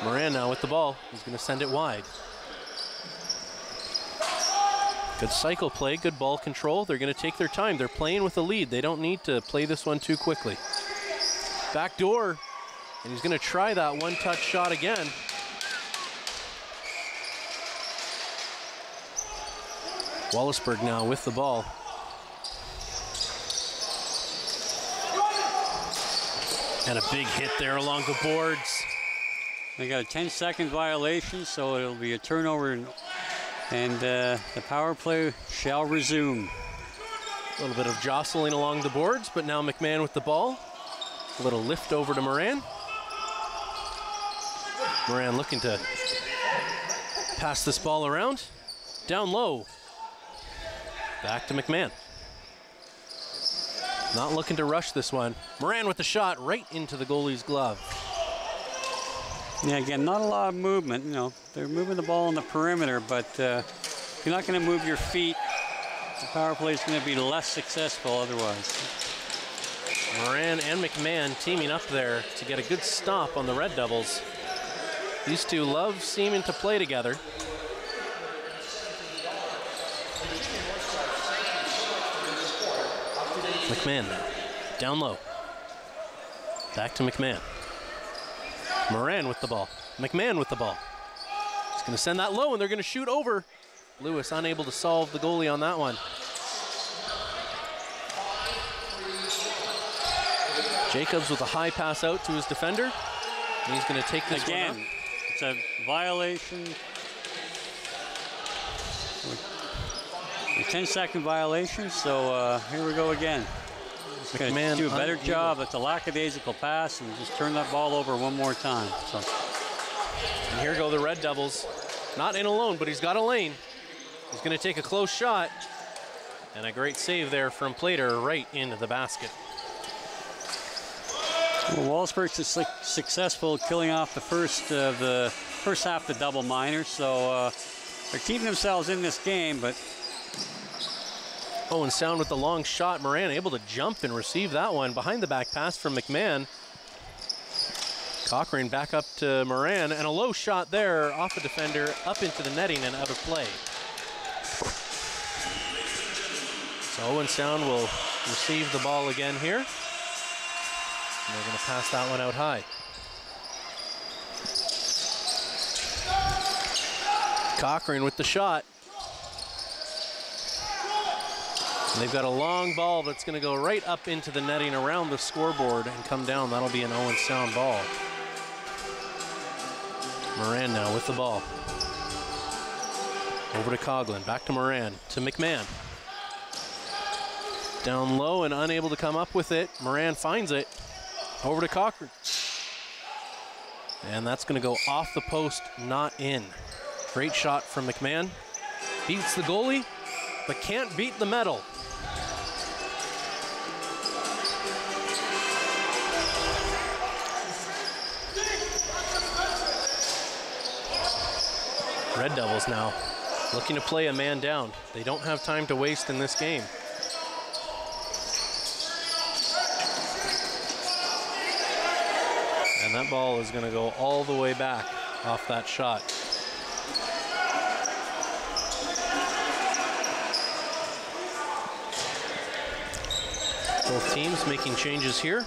Moran now with the ball. He's going to send it wide. Good cycle play, good ball control. They're going to take their time. They're playing with a lead. They don't need to play this one too quickly. Back door, and he's going to try that one-touch shot again. Wallaceburg now with the ball. And a big hit there along the boards. They got a 10 second violation, so it'll be a turnover and uh, the power play shall resume. A little bit of jostling along the boards, but now McMahon with the ball. A little lift over to Moran. Moran looking to pass this ball around. Down low. Back to McMahon. Not looking to rush this one. Moran with the shot right into the goalie's glove. Yeah, again, not a lot of movement. You know, they're moving the ball on the perimeter, but uh, if you're not going to move your feet, the power play is going to be less successful otherwise. Moran and McMahon teaming up there to get a good stop on the Red Devils. These two love seeming to play together. McMahon now, down low. Back to McMahon. Moran with the ball. McMahon with the ball. He's going to send that low, and they're going to shoot over. Lewis unable to solve the goalie on that one. Jacobs with a high pass out to his defender. He's going to take this Again, one it's a violation. A 10 second violation, so uh, here we go again. He's going McMahon to do a better job at the lackadaisical pass and just turn that ball over one more time. So. And here go the Red Devils. Not in alone, but he's got a lane. He's going to take a close shot. And a great save there from Plater right into the basket. Well, Wallaceburg's su- successful killing off the first of the first half the double minor, so uh, they're keeping themselves in this game, but Owen Sound with the long shot. Moran able to jump and receive that one. Behind the back pass from McMahon. Cochrane back up to Moran, and a low shot there off the defender, up into the netting and out of play. So Owen Sound will receive the ball again here. And they're going to pass that one out high. Cochrane with the shot. And they've got a long ball that's going to go right up into the netting around the scoreboard and come down. That'll be an Owen Sound ball. Moran now with the ball. Over to Coglin, back to Moran, to McMahon. Down low and unable to come up with it. Moran finds it. Over to Cochrane. And that's going to go off the post, not in. Great shot from McMahon. Beats the goalie, but can't beat the medal. Red Devils now looking to play a man down. They don't have time to waste in this game. And that ball is going to go all the way back off that shot. Both teams making changes here.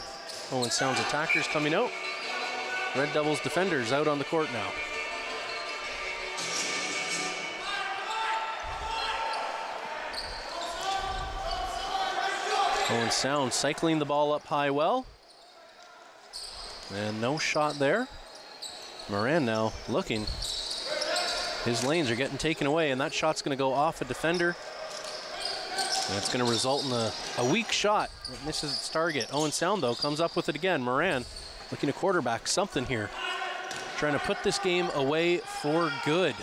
Oh, Owen Sounds attackers coming out. Red Devils defenders out on the court now. Owen Sound cycling the ball up high well. And no shot there. Moran now looking. His lanes are getting taken away, and that shot's going to go off a defender. And it's going to result in a, a weak shot that misses its target. Owen Sound, though, comes up with it again. Moran looking to quarterback something here. Trying to put this game away for good.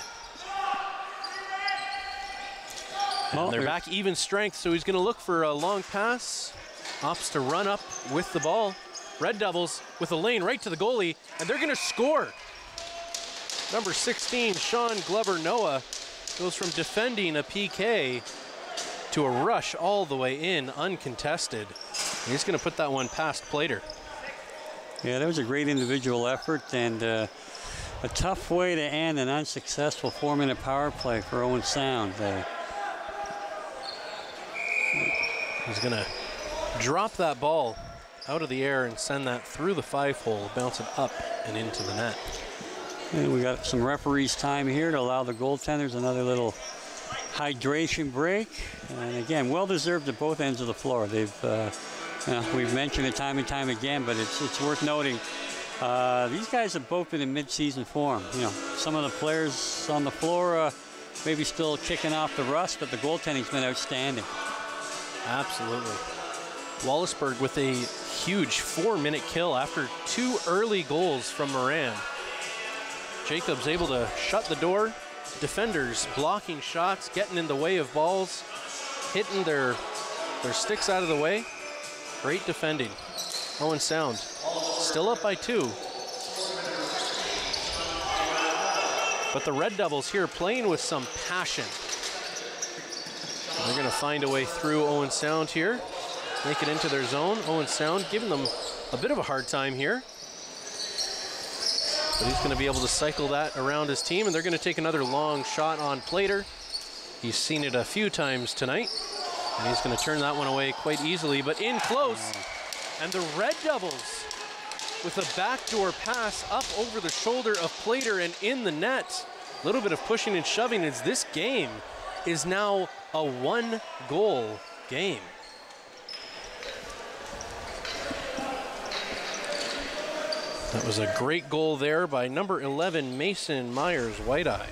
Well, they're back even strength, so he's going to look for a long pass. Opts to run up with the ball. Red Devils with a lane right to the goalie, and they're going to score. Number 16, Sean Glover Noah, goes from defending a PK to a rush all the way in, uncontested. He's going to put that one past Plater. Yeah, that was a great individual effort and uh, a tough way to end an unsuccessful four-minute power play for Owen Sound. Uh, He's going to drop that ball out of the air and send that through the five hole, bounce it up and into the net. And we got some referees time here to allow the goaltenders another little hydration break. And again, well deserved at both ends of the floor. They've, uh, you know, we've mentioned it time and time again, but it's, it's worth noting. Uh, these guys have both been in mid-season form. You know, some of the players on the floor uh, maybe still kicking off the rust, but the goaltending's been outstanding. Absolutely. Wallaceburg with a huge four-minute kill after two early goals from Moran. Jacobs able to shut the door. Defenders blocking shots, getting in the way of balls, hitting their, their sticks out of the way. Great defending. Owen Sound still up by two. But the Red Devils here playing with some passion. They're going to find a way through Owen Sound here, make it into their zone. Owen Sound giving them a bit of a hard time here. But he's going to be able to cycle that around his team, and they're going to take another long shot on Plater. He's seen it a few times tonight, and he's going to turn that one away quite easily, but in close. And the Red Devils with a backdoor pass up over the shoulder of Plater and in the net. A little bit of pushing and shoving as this game is now a one goal game. That was a great goal there by number 11, Mason Myers White-Eye.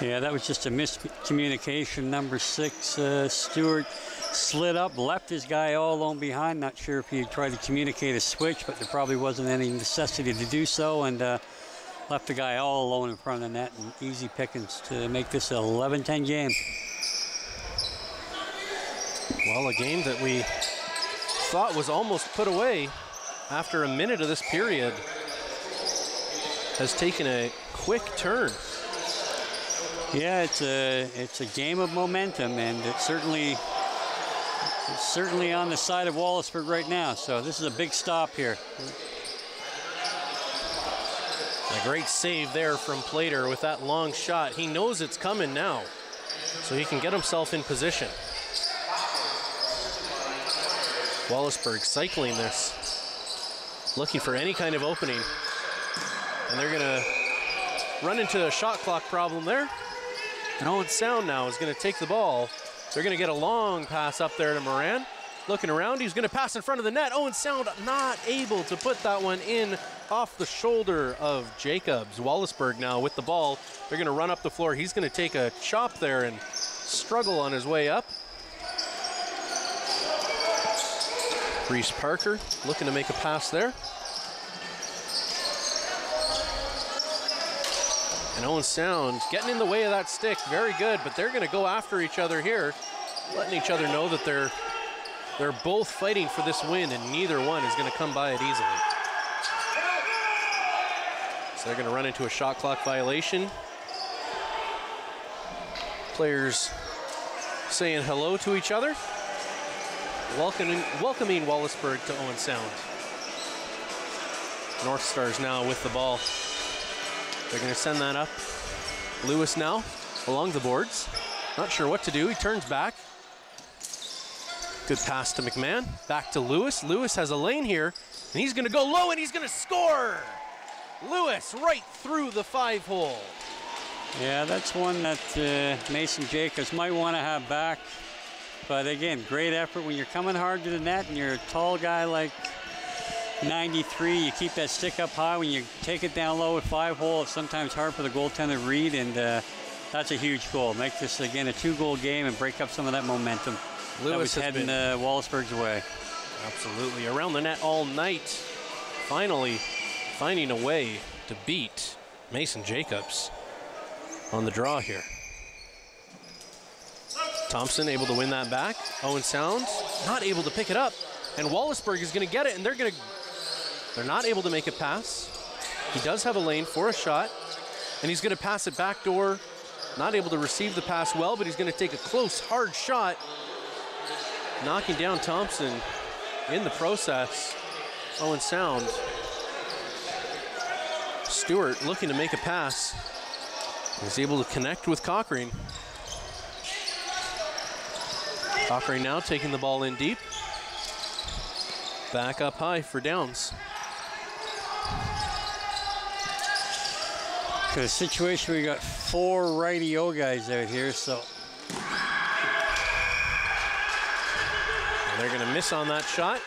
Yeah, that was just a miscommunication. Number six, uh, Stewart slid up, left his guy all alone behind. Not sure if he tried to communicate a switch, but there probably wasn't any necessity to do so. And uh, left the guy all alone in front of the net and easy pickings to make this an 11-10 game. Well, a game that we thought was almost put away after a minute of this period has taken a quick turn. Yeah, it's a it's a game of momentum, and it's certainly it's certainly on the side of Wallaceburg right now. So this is a big stop here. A great save there from Plater with that long shot. He knows it's coming now, so he can get himself in position. Wallaceburg cycling this, looking for any kind of opening. And they're gonna run into a shot clock problem there. And Owen Sound now is gonna take the ball. They're gonna get a long pass up there to Moran. Looking around, he's gonna pass in front of the net. Owen Sound not able to put that one in off the shoulder of Jacobs. Wallaceburg now with the ball. They're gonna run up the floor. He's gonna take a chop there and struggle on his way up. Reese Parker looking to make a pass there. And Owen Sound getting in the way of that stick, very good, but they're gonna go after each other here, letting each other know that they're they're both fighting for this win and neither one is gonna come by it easily. So they're gonna run into a shot clock violation. Players saying hello to each other welcoming, welcoming Wallaceburg to Owen Sound. North Stars now with the ball. They're going to send that up. Lewis now along the boards. Not sure what to do. He turns back. Good pass to McMahon. Back to Lewis. Lewis has a lane here, and he's going to go low, and he's going to score. Lewis right through the five hole. Yeah, that's one that uh, Mason Jacobs might want to have back. But again, great effort when you're coming hard to the net and you're a tall guy like 93. You keep that stick up high when you take it down low at five hole. It's sometimes hard for the goaltender to read, and uh, that's a huge goal. Make this again a two-goal game and break up some of that momentum. Lewis that was heading been- uh, Wallaceburg's way. Absolutely. Around the net all night. Finally finding a way to beat Mason Jacobs on the draw here. Thompson able to win that back. Owen Sound not able to pick it up. And Wallaceburg is going to get it, and they're going to. They're not able to make a pass. He does have a lane for a shot, and he's going to pass it back door. Not able to receive the pass well, but he's going to take a close, hard shot, knocking down Thompson in the process. Owen Sound. Stewart looking to make a pass. Was able to connect with Cochrane. Cochrane now taking the ball in deep. Back up high for Downs. Got a situation we got four righty-o guys out here, so And they're going to miss on that shot.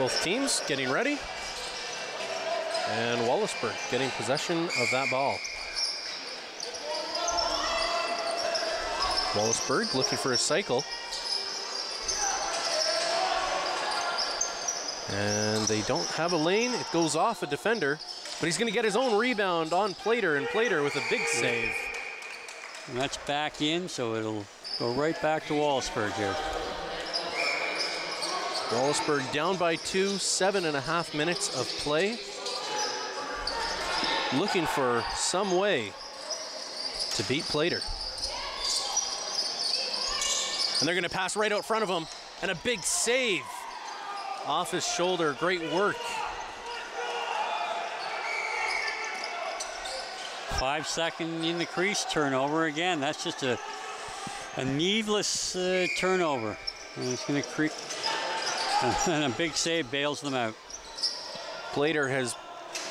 Both teams getting ready. And Wallaceburg getting possession of that ball. Wallaceburg looking for a cycle. And they don't have a lane. It goes off a defender, but he's going to get his own rebound on Plater, and Plater with a big save. and that's back in, so it'll go right back to Wallaceburg here. Wallaceburg down by two, seven and a half minutes of play. Looking for some way to beat Plater. And they're going to pass right out front of him, and a big save off his shoulder. Great work. Five second in the crease turnover again. That's just a a needless uh, turnover. And it's going to creep. And a big save bails them out. Plater has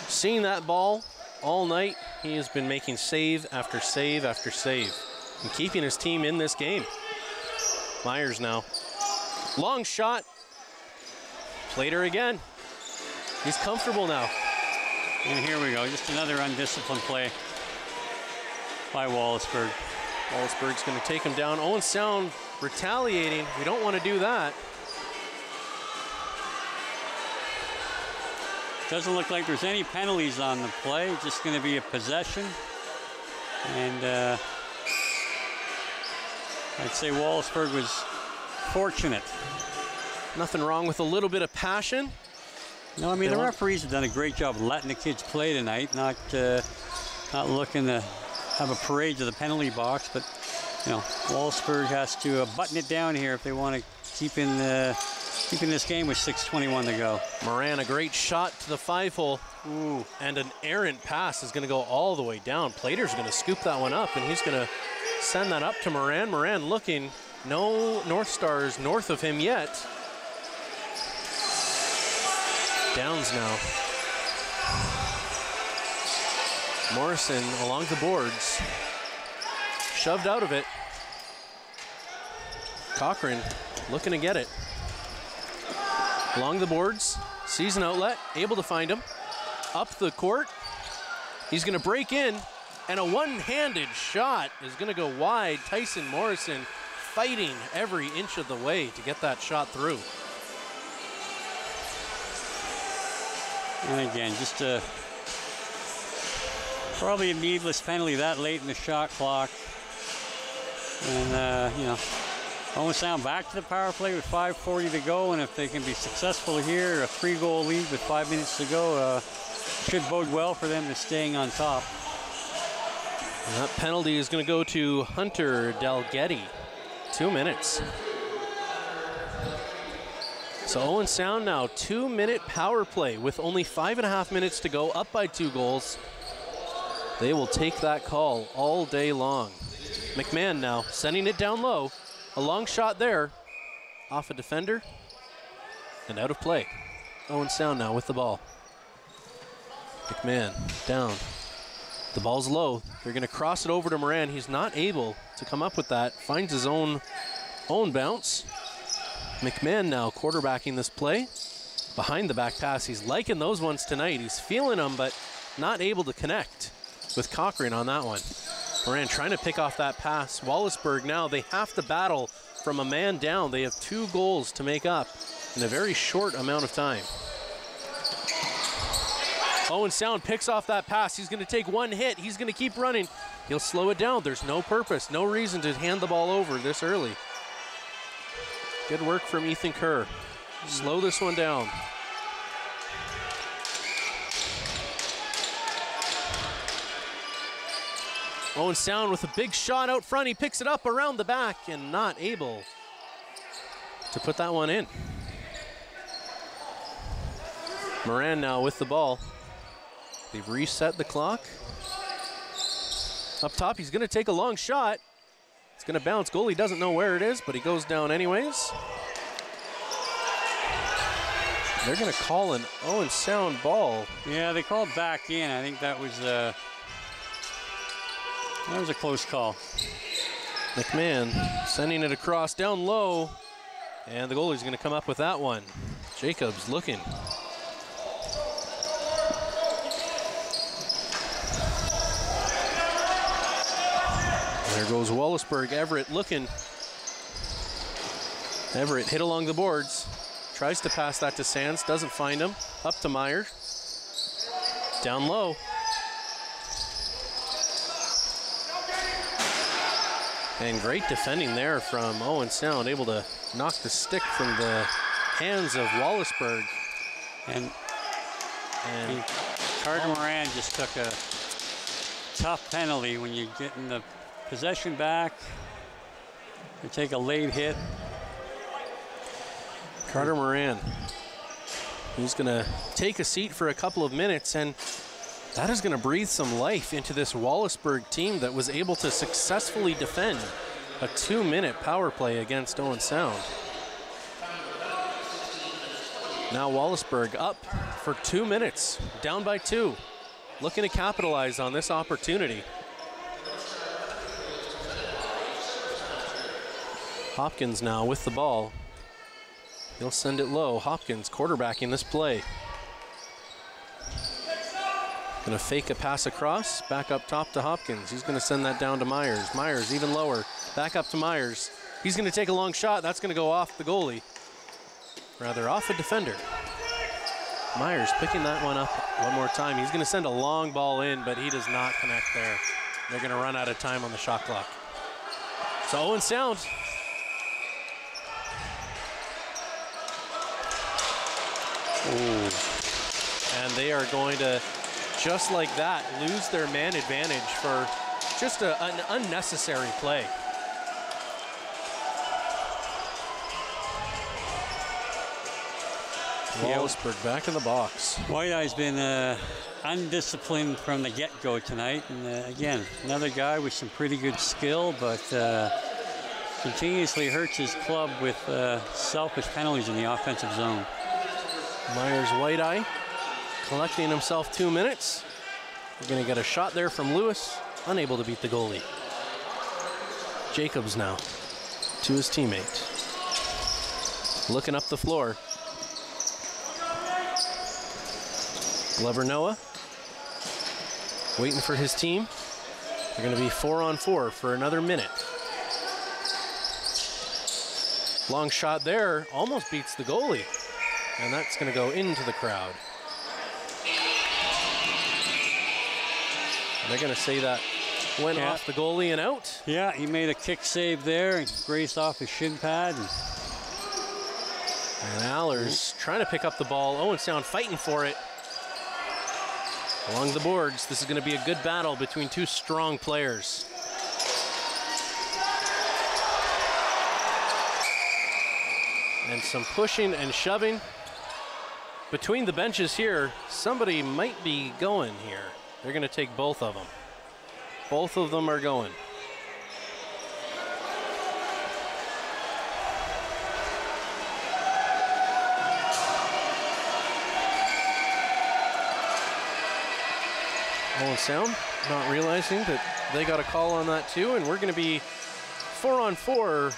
seen that ball all night. He has been making save after save after save and keeping his team in this game. Myers now. Long shot. Plater again. He's comfortable now. And here we go. Just another undisciplined play by Wallaceburg. Wallaceburg's going to take him down. Owen Sound retaliating. We don't want to do that. Doesn't look like there's any penalties on the play. Just going to be a possession. And uh, I'd say Wallaceburg was fortunate. Nothing wrong with a little bit of passion. No, I mean They the referees have done a great job letting the kids play tonight, not uh, not looking to have a parade to the penalty box. But you know, Wallaceburg has to uh, button it down here if they want to keep in the keep in this game with 6:21 to go. Moran, a great shot to the five hole. Ooh. And an errant pass is going to go all the way down. Plater's going to scoop that one up, and he's going to send that up to Moran. Moran looking, no North Stars north of him yet. Downs now. Morrison along the boards. Shoved out of it. Cochrane looking to get it. Along the boards, sees an outlet, able to find him. Up the court. He's going to break in, and a one handed shot is going to go wide. Tyson Morrison fighting every inch of the way to get that shot through. And again, just a probably a needless penalty that late in the shot clock. And uh, you know, Owen Sound back to the power play with 5:40 to go, and if they can be successful here, a three-goal lead with five minutes to go uh, should bode well for them to staying on top. And that penalty is going to go to Hunter Dalgetty. Two minutes. So Owen Sound now two minute power play with only five and a half minutes to go, up by two goals. They will take that call all day long. McMahon now sending it down low. A long shot there off a defender and out of play. Owen Sound now with the ball. McMahon down. The ball's low. They're going to cross it over to Moran. He's not able to come up with that. Finds his own own bounce. McMahon now quarterbacking this play. Behind the back pass. He's liking those ones tonight. He's feeling them, but not able to connect with Cochrane on that one. Moran trying to pick off that pass. Wallaceburg now, they have to battle from a man down. They have two goals to make up in a very short amount of time. Owen Sound picks off that pass. He's going to take one hit. He's going to keep running. He'll slow it down. There's no purpose, no reason to hand the ball over this early. Good work from Ethan Kerr. Slow this one down. Owen Sound with a big shot out front. He picks it up around the back and not able to put that one in. Moran now with the ball. They've reset the clock. Up top, he's going to take a long shot. It's going to bounce. Goalie doesn't know where it is, but he goes down anyways. They're going to call an Owen Sound ball. Yeah, they called back in. I think that was uh, that was a close call. McMahon sending it across down low, and the goalie's going to come up with that one. Jacobs looking. There goes Wallaceburg. Everett looking. Everett hit along the boards. Tries to pass that to Sands. Doesn't find him. Up to Meyer. Down low. And great defending there from Owen Sound, able to knock the stick from the hands of Wallaceburg. And, and Carter Moran just took a tough penalty when you're getting the possession back. You take a late hit. Carter Moran. He's going to take a seat for a couple of minutes, and that is going to breathe some life into this Wallaceburg team that was able to successfully defend a two-minute power play against Owen Sound. Now Wallaceburg up for two minutes, down by two, looking to capitalize on this opportunity. Hopkins now with the ball. He'll send it low. Hopkins quarterbacking this play. Gonna fake a pass across, back up top to Hopkins. He's gonna send that down to Myers. Myers even lower, back up to Myers. He's gonna take a long shot. That's gonna go off the goalie. Rather off a defender. Myers picking that one up one more time. He's gonna send a long ball in, but he does not connect there. They're gonna run out of time on the shot clock. So Owen Sound Ooh. And they are going to, just like that, lose their man advantage for just a, an unnecessary play. Wallaceburg back in the box. White Eye's been uh, undisciplined from the get-go tonight. And uh, again, another guy with some pretty good skill, but uh, continuously hurts his club with uh, selfish penalties in the offensive zone. Myers White Eye collecting himself two minutes. We're going to get a shot there from Lewis, unable to beat the goalie. Jacobs now to his teammate. Looking up the floor. Glover Noah waiting for his team. They're going to be four on four for another minute. Long shot there, almost beats the goalie. And that's going to go into the crowd. They're going to say that went Yeah. off the goalie and out. Yeah, he made a kick save there and grazed off his shin pad. And And Allers trying to pick up the ball. Owen Sound fighting for it. Along the boards, this is going to be a good battle between two strong players. And some pushing and shoving. Between the benches here, somebody might be going here. They're going to take both of them. Both of them are going. Owen Sound not realizing that they got a call on that too, and we're going to be four on four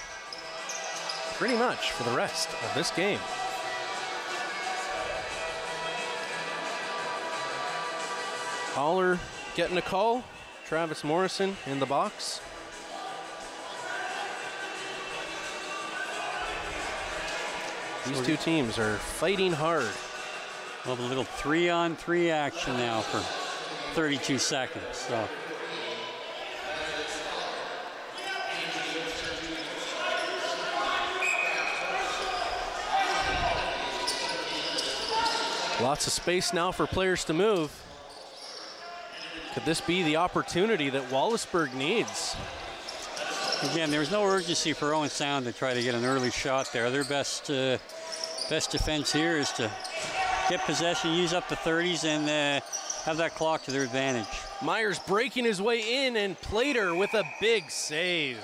pretty much for the rest of this game. Holler getting a call. Travis Morrison in the box. These two teams are fighting hard. Well, a little three on three action now for 32 seconds. So. Lots of space now for players to move. Could this be the opportunity that Wallaceburg needs? Again, there's no urgency for Owen Sound to try to get an early shot there. Their best uh, best defense here is to get possession, use up the 30s, and uh, have that clock to their advantage. Myers breaking his way in, and Plater with a big save.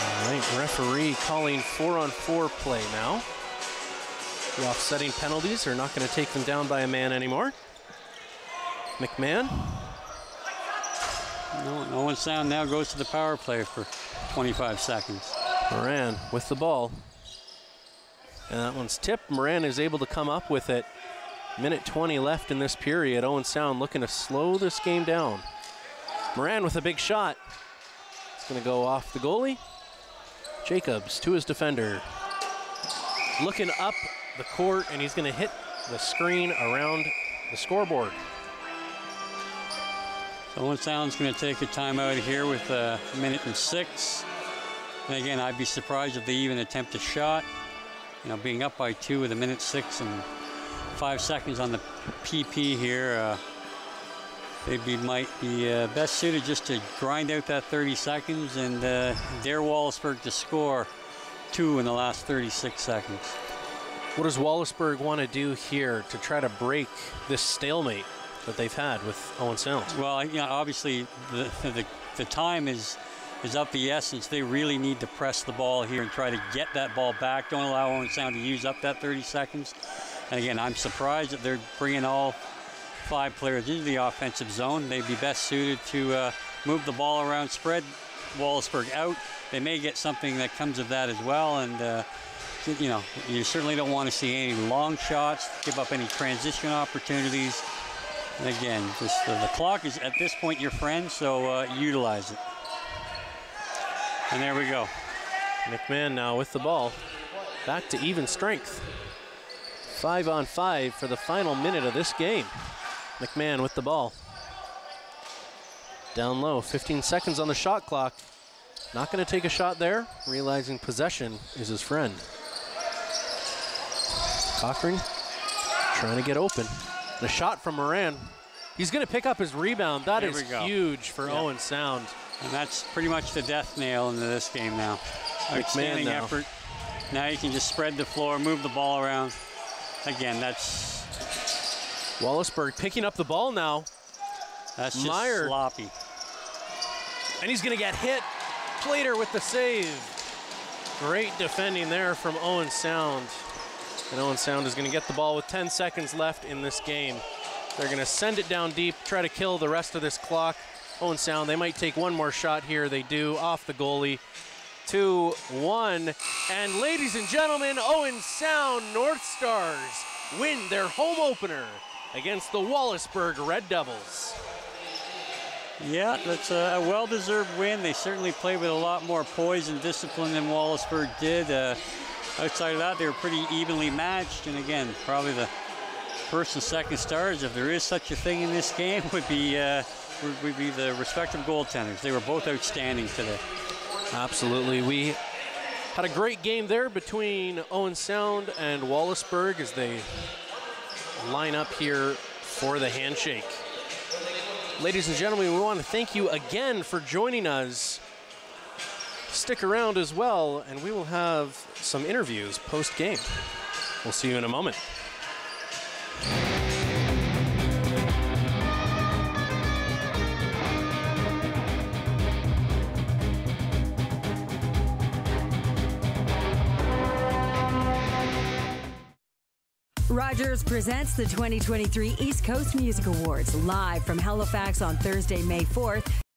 All right, referee calling four on four play now. The offsetting penalties are not going to take them down by a man anymore. McMahon. No, Owen Sound now goes to the power play for 25 seconds. Moran with the ball. And that one's tipped. Moran is able to come up with it. Minute 20 left in this period. Owen Sound looking to slow this game down. Moran with a big shot. It's going to go off the goalie. Jacobs to his defender. Looking up the court, and he's going to hit the screen around the scoreboard. So Owen Sound's going to take a timeout here with a minute and six. And again, I'd be surprised if they even attempt a shot. You know, being up by two with a minute six and five seconds on the PP here, uh, they'd be might be uh, best suited just to grind out that 30 seconds and uh, dare Wallaceburg to score two in the last 36 seconds. What does Wallaceburg want to do here to try to break this stalemate that they've had with Owen Sound? Well, you know, obviously the, the, the time is is of the essence. They really need to press the ball here and try to get that ball back. Don't allow Owen Sound to use up that 30 seconds. And again, I'm surprised that they're bringing all five players into the offensive zone. They'd be best suited to uh, move the ball around, spread Wallaceburg out. They may get something that comes of that as well. And, uh, you know, you certainly don't want to see any long shots, give up any transition opportunities. And again, just uh, the clock is at this point your friend, so uh, utilize it. And there we go. McMahon now with the ball. Back to even strength. Five on five for the final minute of this game. McMahon with the ball. Down low, 15 seconds on the shot clock. Not going to take a shot there, realizing possession is his friend. Cochrane trying to get open. The shot from Moran. He's going to pick up his rebound. That There is huge for Yeah. Owen Sound. And that's pretty much the death nail into this game now. Outstanding now. effort. Now you can just spread the floor, move the ball around. Again, that's Wallaceburg picking up the ball now. That's just Meyer. sloppy. And he's going to get hit. Plater with the save. Great defending there from Owen Sound. And Owen Sound is going to get the ball with 10 seconds left in this game. They're going to send it down deep, try to kill the rest of this clock. Owen Sound, they might take one more shot here. They do off the goalie. Two, one. And ladies and gentlemen, Owen Sound North Stars win their home opener against the Wallaceburg Red Devils. Yeah, that's a, a well-deserved win. They certainly played with a lot more poise and discipline than Wallaceburg did. Uh, outside of that, they were pretty evenly matched. And again, probably the first and second stars, if there is such a thing in this game, would be uh, would, would be the respective goaltenders. They were both outstanding today. Absolutely. We had a great game there between Owen Sound and Wallaceburg as they line up here for the handshake. Ladies and gentlemen, we want to thank you again for joining us. Stick around as well, and we will have some interviews post game. We'll see you in a moment. Rogers presents the 2023 East Coast Music Awards live from Halifax on Thursday, May 4th.